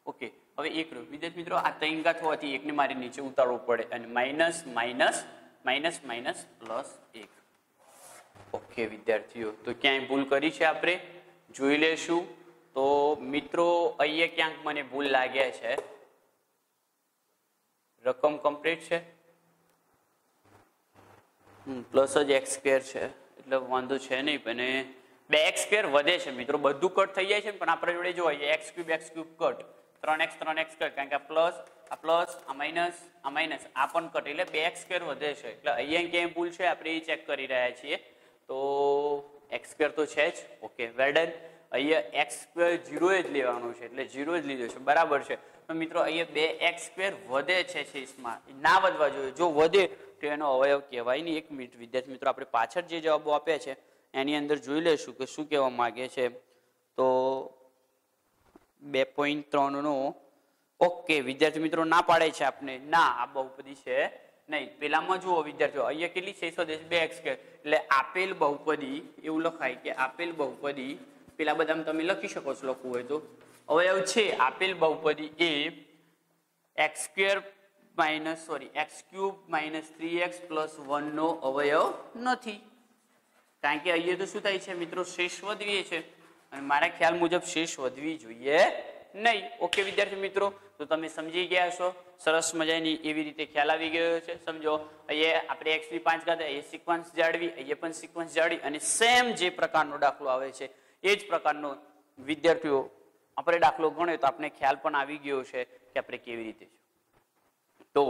ઓકે, હવે એક રહ્યું. વિદ્યાર્થી મિત્રો, આ તૈંગા થવાથી એકને મારે નીચે ઉતારવું પડે અને minus minus minus minus, plus એક. ઓકે, વિદ્યાર્થીઓ, તો ક્યાંય ભૂલ કરી છે આપણે? જોઈ લેશું. તો મિત્રો, અહીંયા ક્યાંક મને ભૂલ લાગ્યા છે. રકમ કમ્પ્લીટ છે? પ્લસ જ એક્સ સ્ક્વેર છે. એટલે વાંધો છે નહીં પણ બે એક્સ સ્ક્વેર વધે છે મિત્રો. બધું કટ થઈ જાય છે પણ આપણે જોડે જો x cube x cube cut ત્રણ એક્સ ત્રણ એક્સ કટ કારણ કે આ પ્લસ આ પ્લસ આ માઇનસ આ માઇનસ આ પણ કટ એટલે બે એક્સ સ્ક્વેર વધે છે. એટલે અહીંયા ક્યાંય ભૂલ છે આપણે એ ચેક કરી રહ્યા છીએ. તો એક્સ સ્ક્વેર તો છે જ. ઓકે વેડન અહીંયા એક્સ સ્ક્વેર જીરો જ લેવાનું છે. એટલે જીરો જ લીધો છે. બરાબર છે. તો મિત્રો, અહીંયા બે એક્સ સ્ક્વેર વધે છે શેષમાં ના વધવા જોઈએ. જો વધે, તો એનો અવયવ કહેવાય નહીં. એક મિનિટ, વિદ્યાર્થી મિત્રો, આપણે પાછળ જે જવાબો આપ્યા છે, એની અંદર જોઈ લેશું કે શું કહેવા માગે છે. તો બે પોઈન્ટ ત્રણનો, ઓકે, વિદ્યાર્થી મિત્રો, ના પાડે છે આપને. ના, આ બહુપદી છે નહીં. પેલામાં જુઓ, વિદ્યાર્થીઓ, અહીંયા કેટલી છે? સ્વદેશ બે એક્સ એટલે આપેલ બહુપદી, એવું લખાય કે આપેલ બહુપદી, પેલા બધા તમે લખી શકો છો, લખવું હોય તો. અવયવ છે, આપેલ બહુપદી એ x square minus sorry x cube minus three x plus વનનો અવયવ નથી. કારણ કે અહીંયા તો શું થાય છે, મિત્રો, શેષ વધવીએ છે. અને મારા ખ્યાલ મુજબ શેષ વધવી જોઈએ નહીં. ઓકે વિદ્યાર્થી મિત્રો, તો તમે સમજી ગયા છો સરસ મજાની એવી રીતે ખ્યાલ આવી ગયો છે. સમજો, અહીંયા આપણે એક્સની પાંચ ગાતા એ સિક્વન્સ જાળવી, અહીંયા પણ સિક્વન્સ જાળવી અને સેમ જે પ્રકારનો દાખલો આવે છે, એ જ પ્રકારનો વિદ્યાર્થીઓ આપણે દાખલો ગણ્યો તો આપણે ખ્યાલ પણ આવી ગયો છે કે આપણે કેવી રીતે તો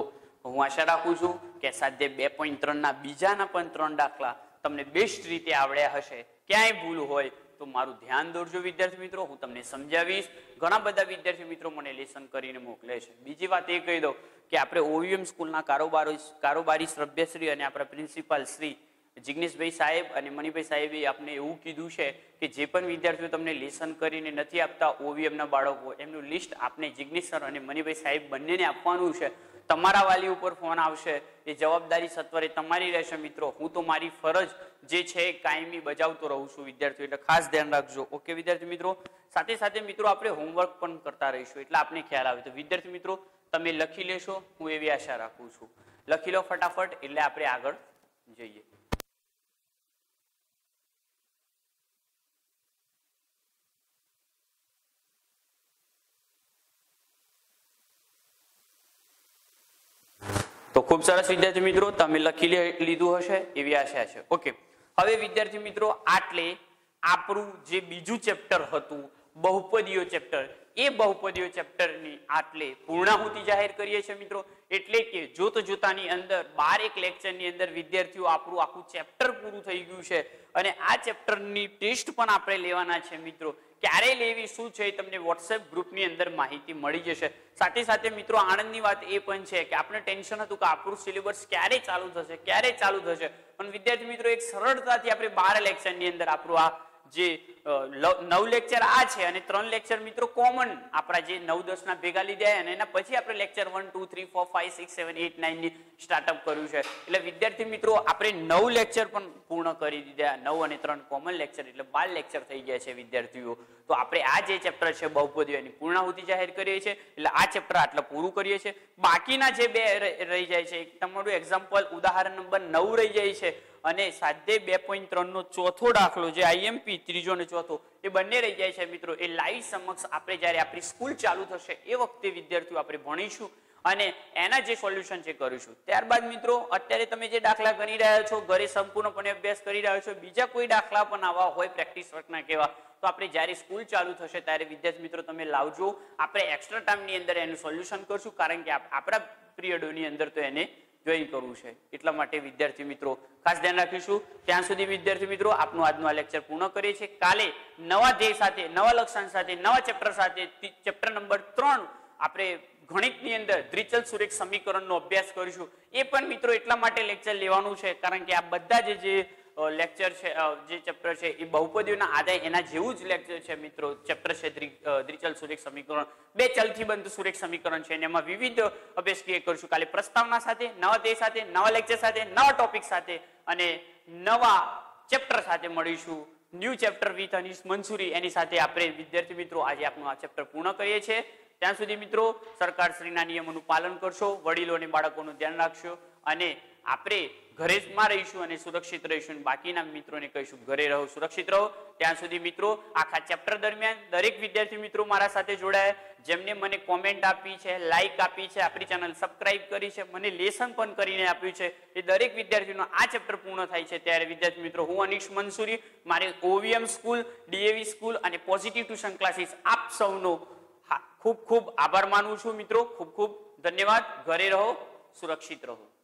હું આશા રાખું છું કે સાધ્ય બે પોઈન્ટ ત્રણના બીજાના પણ ત્રણ દાખલા તમને બેસ્ટ રીતે આવડ્યા હશે. ક્યાંય ભૂલ હોય તો મારું ધ્યાન દોરજો વિદ્યાર્થી મિત્રો. હું તમને સમજાવીશ. ઘણા બધા વિદ્યાર્થી મિત્રો મને લેસન કરીને મોકલે છે. બીજી વાત એ કહી દઉં કે આપણે ઓવીએમ સ્કૂલના કારોબારી કારોબારી સભ્યશ્રી અને આપણા પ્રિન્સિપાલ શ્રી જિગ્નેશભાઈ સાહેબ અને મણિભાઈ સાહેબે આપને એવું કીધું છે કે જે પણ વિદ્યાર્થીઓ તમને લેસન કરીને નથી આપતા ઓવીએમના બાળકો, એમનું લિસ્ટ આપને જિગ્નેશ સર અને મણિભાઈ સાહેબ બંનેને આપવાનું છે. તમારા વાલી ઉપર ફોન આવશે, એ જવાબદારી સત્વરે તમારી રહેશે મિત્રો. હું તો મારી ફરજ જે છે કાયમી બજાવતો રહું છું વિદ્યાર્થીઓ, એટલે ખાસ ધ્યાન રાખજો. ઓકે વિદ્યાર્થી મિત્રો? સાથે સાથે મિત્રો આપણે હોમવર્ક પણ કરતા રહીશું, એટલે આપને ખ્યાલ આવે. તો વિદ્યાર્થી મિત્રો, તમે લખી લેશો, હું એવી આશા રાખું છું. લખી લો ફટાફટ, એટલે આપણે આગળ જઈએ. તો ખૂબ સરસ વિદ્યાર્થી મિત્રો, તમે લખી લીધું હશે, એવી આશા છે. ઓકે હવે વિદ્યાર્થી મિત્રો, આટલે આપણું જે બીજું ચેપ્ટર હતું બહુપદીઓ ચેપ્ટર એ બહુપદીઓ ચેપ્ટરની આટલે પૂર્ણાહુતિ જાહેર કરીએ છીએ મિત્રો. એટલે કે જોત જોતાની અંદર, બાર એક લેક્ચરની અંદર વિદ્યાર્થીઓ આપણું આખું ચેપ્ટર પૂરું થઈ ગયું છે. અને આ ચેપ્ટરની ટેસ્ટ પણ આપણે લેવાના છે મિત્રો. ક્યારે લેવી, શું છે તમને વોટ્સએપ ગ્રુપની અંદર માહિતી મળી જશે. સાથે સાથે મિત્રો આનંદની વાત એ પણ છે કે આપણે ટેન્શન હતું કે આપણું સિલેબસ ક્યારે ચાલુ થશે, ક્યારે ચાલુ થશે? પણ વિદ્યાર્થી મિત્રો, એક સરળતાથી આપણે બાર લેક્ચરની અંદર આપણું આ જે નવ લેક્ચર આ છે અને ત્રણ લેક્ચર મિત્રો કોમન આપણા જે નવ દસ ના ભેગા લીધા અને એના પછી આપણે lecture one two three four five six seven eight નાઇનની startup કર્યું છે. એટલે વિદ્યાર્થી મિત્રો, આપણે નવ લેક્ચર પણ પૂર્ણ કરી દીધા. નવ અને ત્રણ કોમન લેક્ચર એટલે બાર લેક્ચર થઈ ગયા છે વિદ્યાર્થીઓ. તો આપણે આ જે ચેપ્ટર છે બહુપદીઓ એની પૂર્ણાહુતિ જાહેર કરીએ છીએ. એટલે આ ચેપ્ટર આટલે પૂરું કરીએ છીએ. બાકીના જે બે રહી જાય છે તમારું એક્ઝામ્પલ ઉદાહરણ નંબર નવ રહી જાય છે. અને સ્વાધ્યાય બે પોઈન્ટ ત્રણ નો ચોથો દાખલો જે આઈએમપી ત્રીજો અને ચોથો, એ બંને રહી જાય છે મિત્રો. એ લાઈવ સમક્ષ આપણે જ્યારે આપણી સ્કૂલ ચાલુ થશે, એ વખતે વિદ્યાર્થીઓ આપણે ભણીશું અને એના જે સોલ્યુશન છે કરીશું. ત્યારબાદ મિત્રો, અત્યારે તમે જે દાખલા ગણી રહ્યા છો, ઘરે સંપૂર્ણપણે અભ્યાસ કરી રહ્યા છો, બીજા કોઈ દાખલા પણ આવા હોય પ્રેક્ટિસ વર્કના કેવા, તો આપણે જ્યારે સ્કૂલ ચાલુ થશે ત્યારે વિદ્યાર્થી મિત્રો તમે લાવજો. આપણે એક્સ્ટ્રા ટાઈમની અંદર એનું સોલ્યુશન કરશું, કારણ કે આપ- આપણા પિરિયડોની અંદર તો એને જોઈન કરવું છે. એટલા માટે વિદ્યાર્થી મિત્રો, ખાસ ધ્યાન રાખીશું, ત્યાં સુધી વિદ્યાર્થી મિત્રો, આપનું આજનું આ લેક્ચર પૂર્ણ કરીએ છીએ. કાલે નવા ધ્યેય સાથે, નવા લક્ષણ સાથે, નવા ચેપ્ટર સાથે ચેપ્ટર નંબર ત્રણ આપણે ગણિતની અંદર દ્વિચલ સુરેખ સમીકરણનો અભ્યાસ કરીશું. એ પણ મિત્રો એટલા માટે લેક્ચર લેવાનું છે, કારણ કે આ બધા જે લેક્ચર છે જે ચેપ્ટર છે, એ બહુપદીઓના આધારે એના જેવું જ લેક્ચર છે મિત્રો. ચેપ્ટર છે દ્રિચલ સુરેખ સમીકરણ. બે ચલથી બંધ સુરેખ સમીકરણ છે અને એમાં વિવિધ અભ્યાસ કરીશું. કાલે પ્રસ્તાવના સાથે, નવા તે સાથે, નવા લેક્ચર સાથે, નવા ટોપિક સાથે અને નવા ચેપ્ટર સાથે મળીશું. New chapter with Anish Mansuri એની સાથે આપણે વિદ્યાર્થી મિત્રો, આજે આપણું આ ચેપ્ટર પૂર્ણ કરીએ છીએ. ત્યાં સુધી મિત્રો, સરકારશ્રીના નિયમોનું પાલન કરશો, વડીલો અને બાળકોનું ધ્યાન રાખશો અને આપણે ઘરે માં રહીશું અને સુરક્ષિત રહીશું બાકીના મિત્રોને કહીશું, ઘરે રહો, સુરક્ષિત રહો. ત્યાં સુધી મિત્રો, આખા ચેપ્ટર દરમિયાન દરેક વિદ્યાર્થી મિત્રો મારા સાથે જોડાયા. જેમને મને કોમેન્ટ આપી છે લાઈક આપી છે, આપણી ચેનલ સબસ્ક્રાઇબ કરી છે, મને લેસન પણ કરીને આપ્યું છે, એ દરેક વિદ્યાર્થીનો આ ચેપ્ટર પૂર્ણ થાય છે. ત્યારે વિદ્યાર્થી મિત્રો, હું અનિશ મંસૂરી, મારી ઓવીએમ સ્કૂલ ડીએવી સ્કૂલ અને પોઝિટિવ ટ્યુશન ક્લાસીસ આપ સૌનો ખૂબ ખૂબ આભાર માનું છું મિત્રો. ખૂબ ખૂબ ધન્યવાદ. ઘરે રહો, સુરક્ષિત રહો.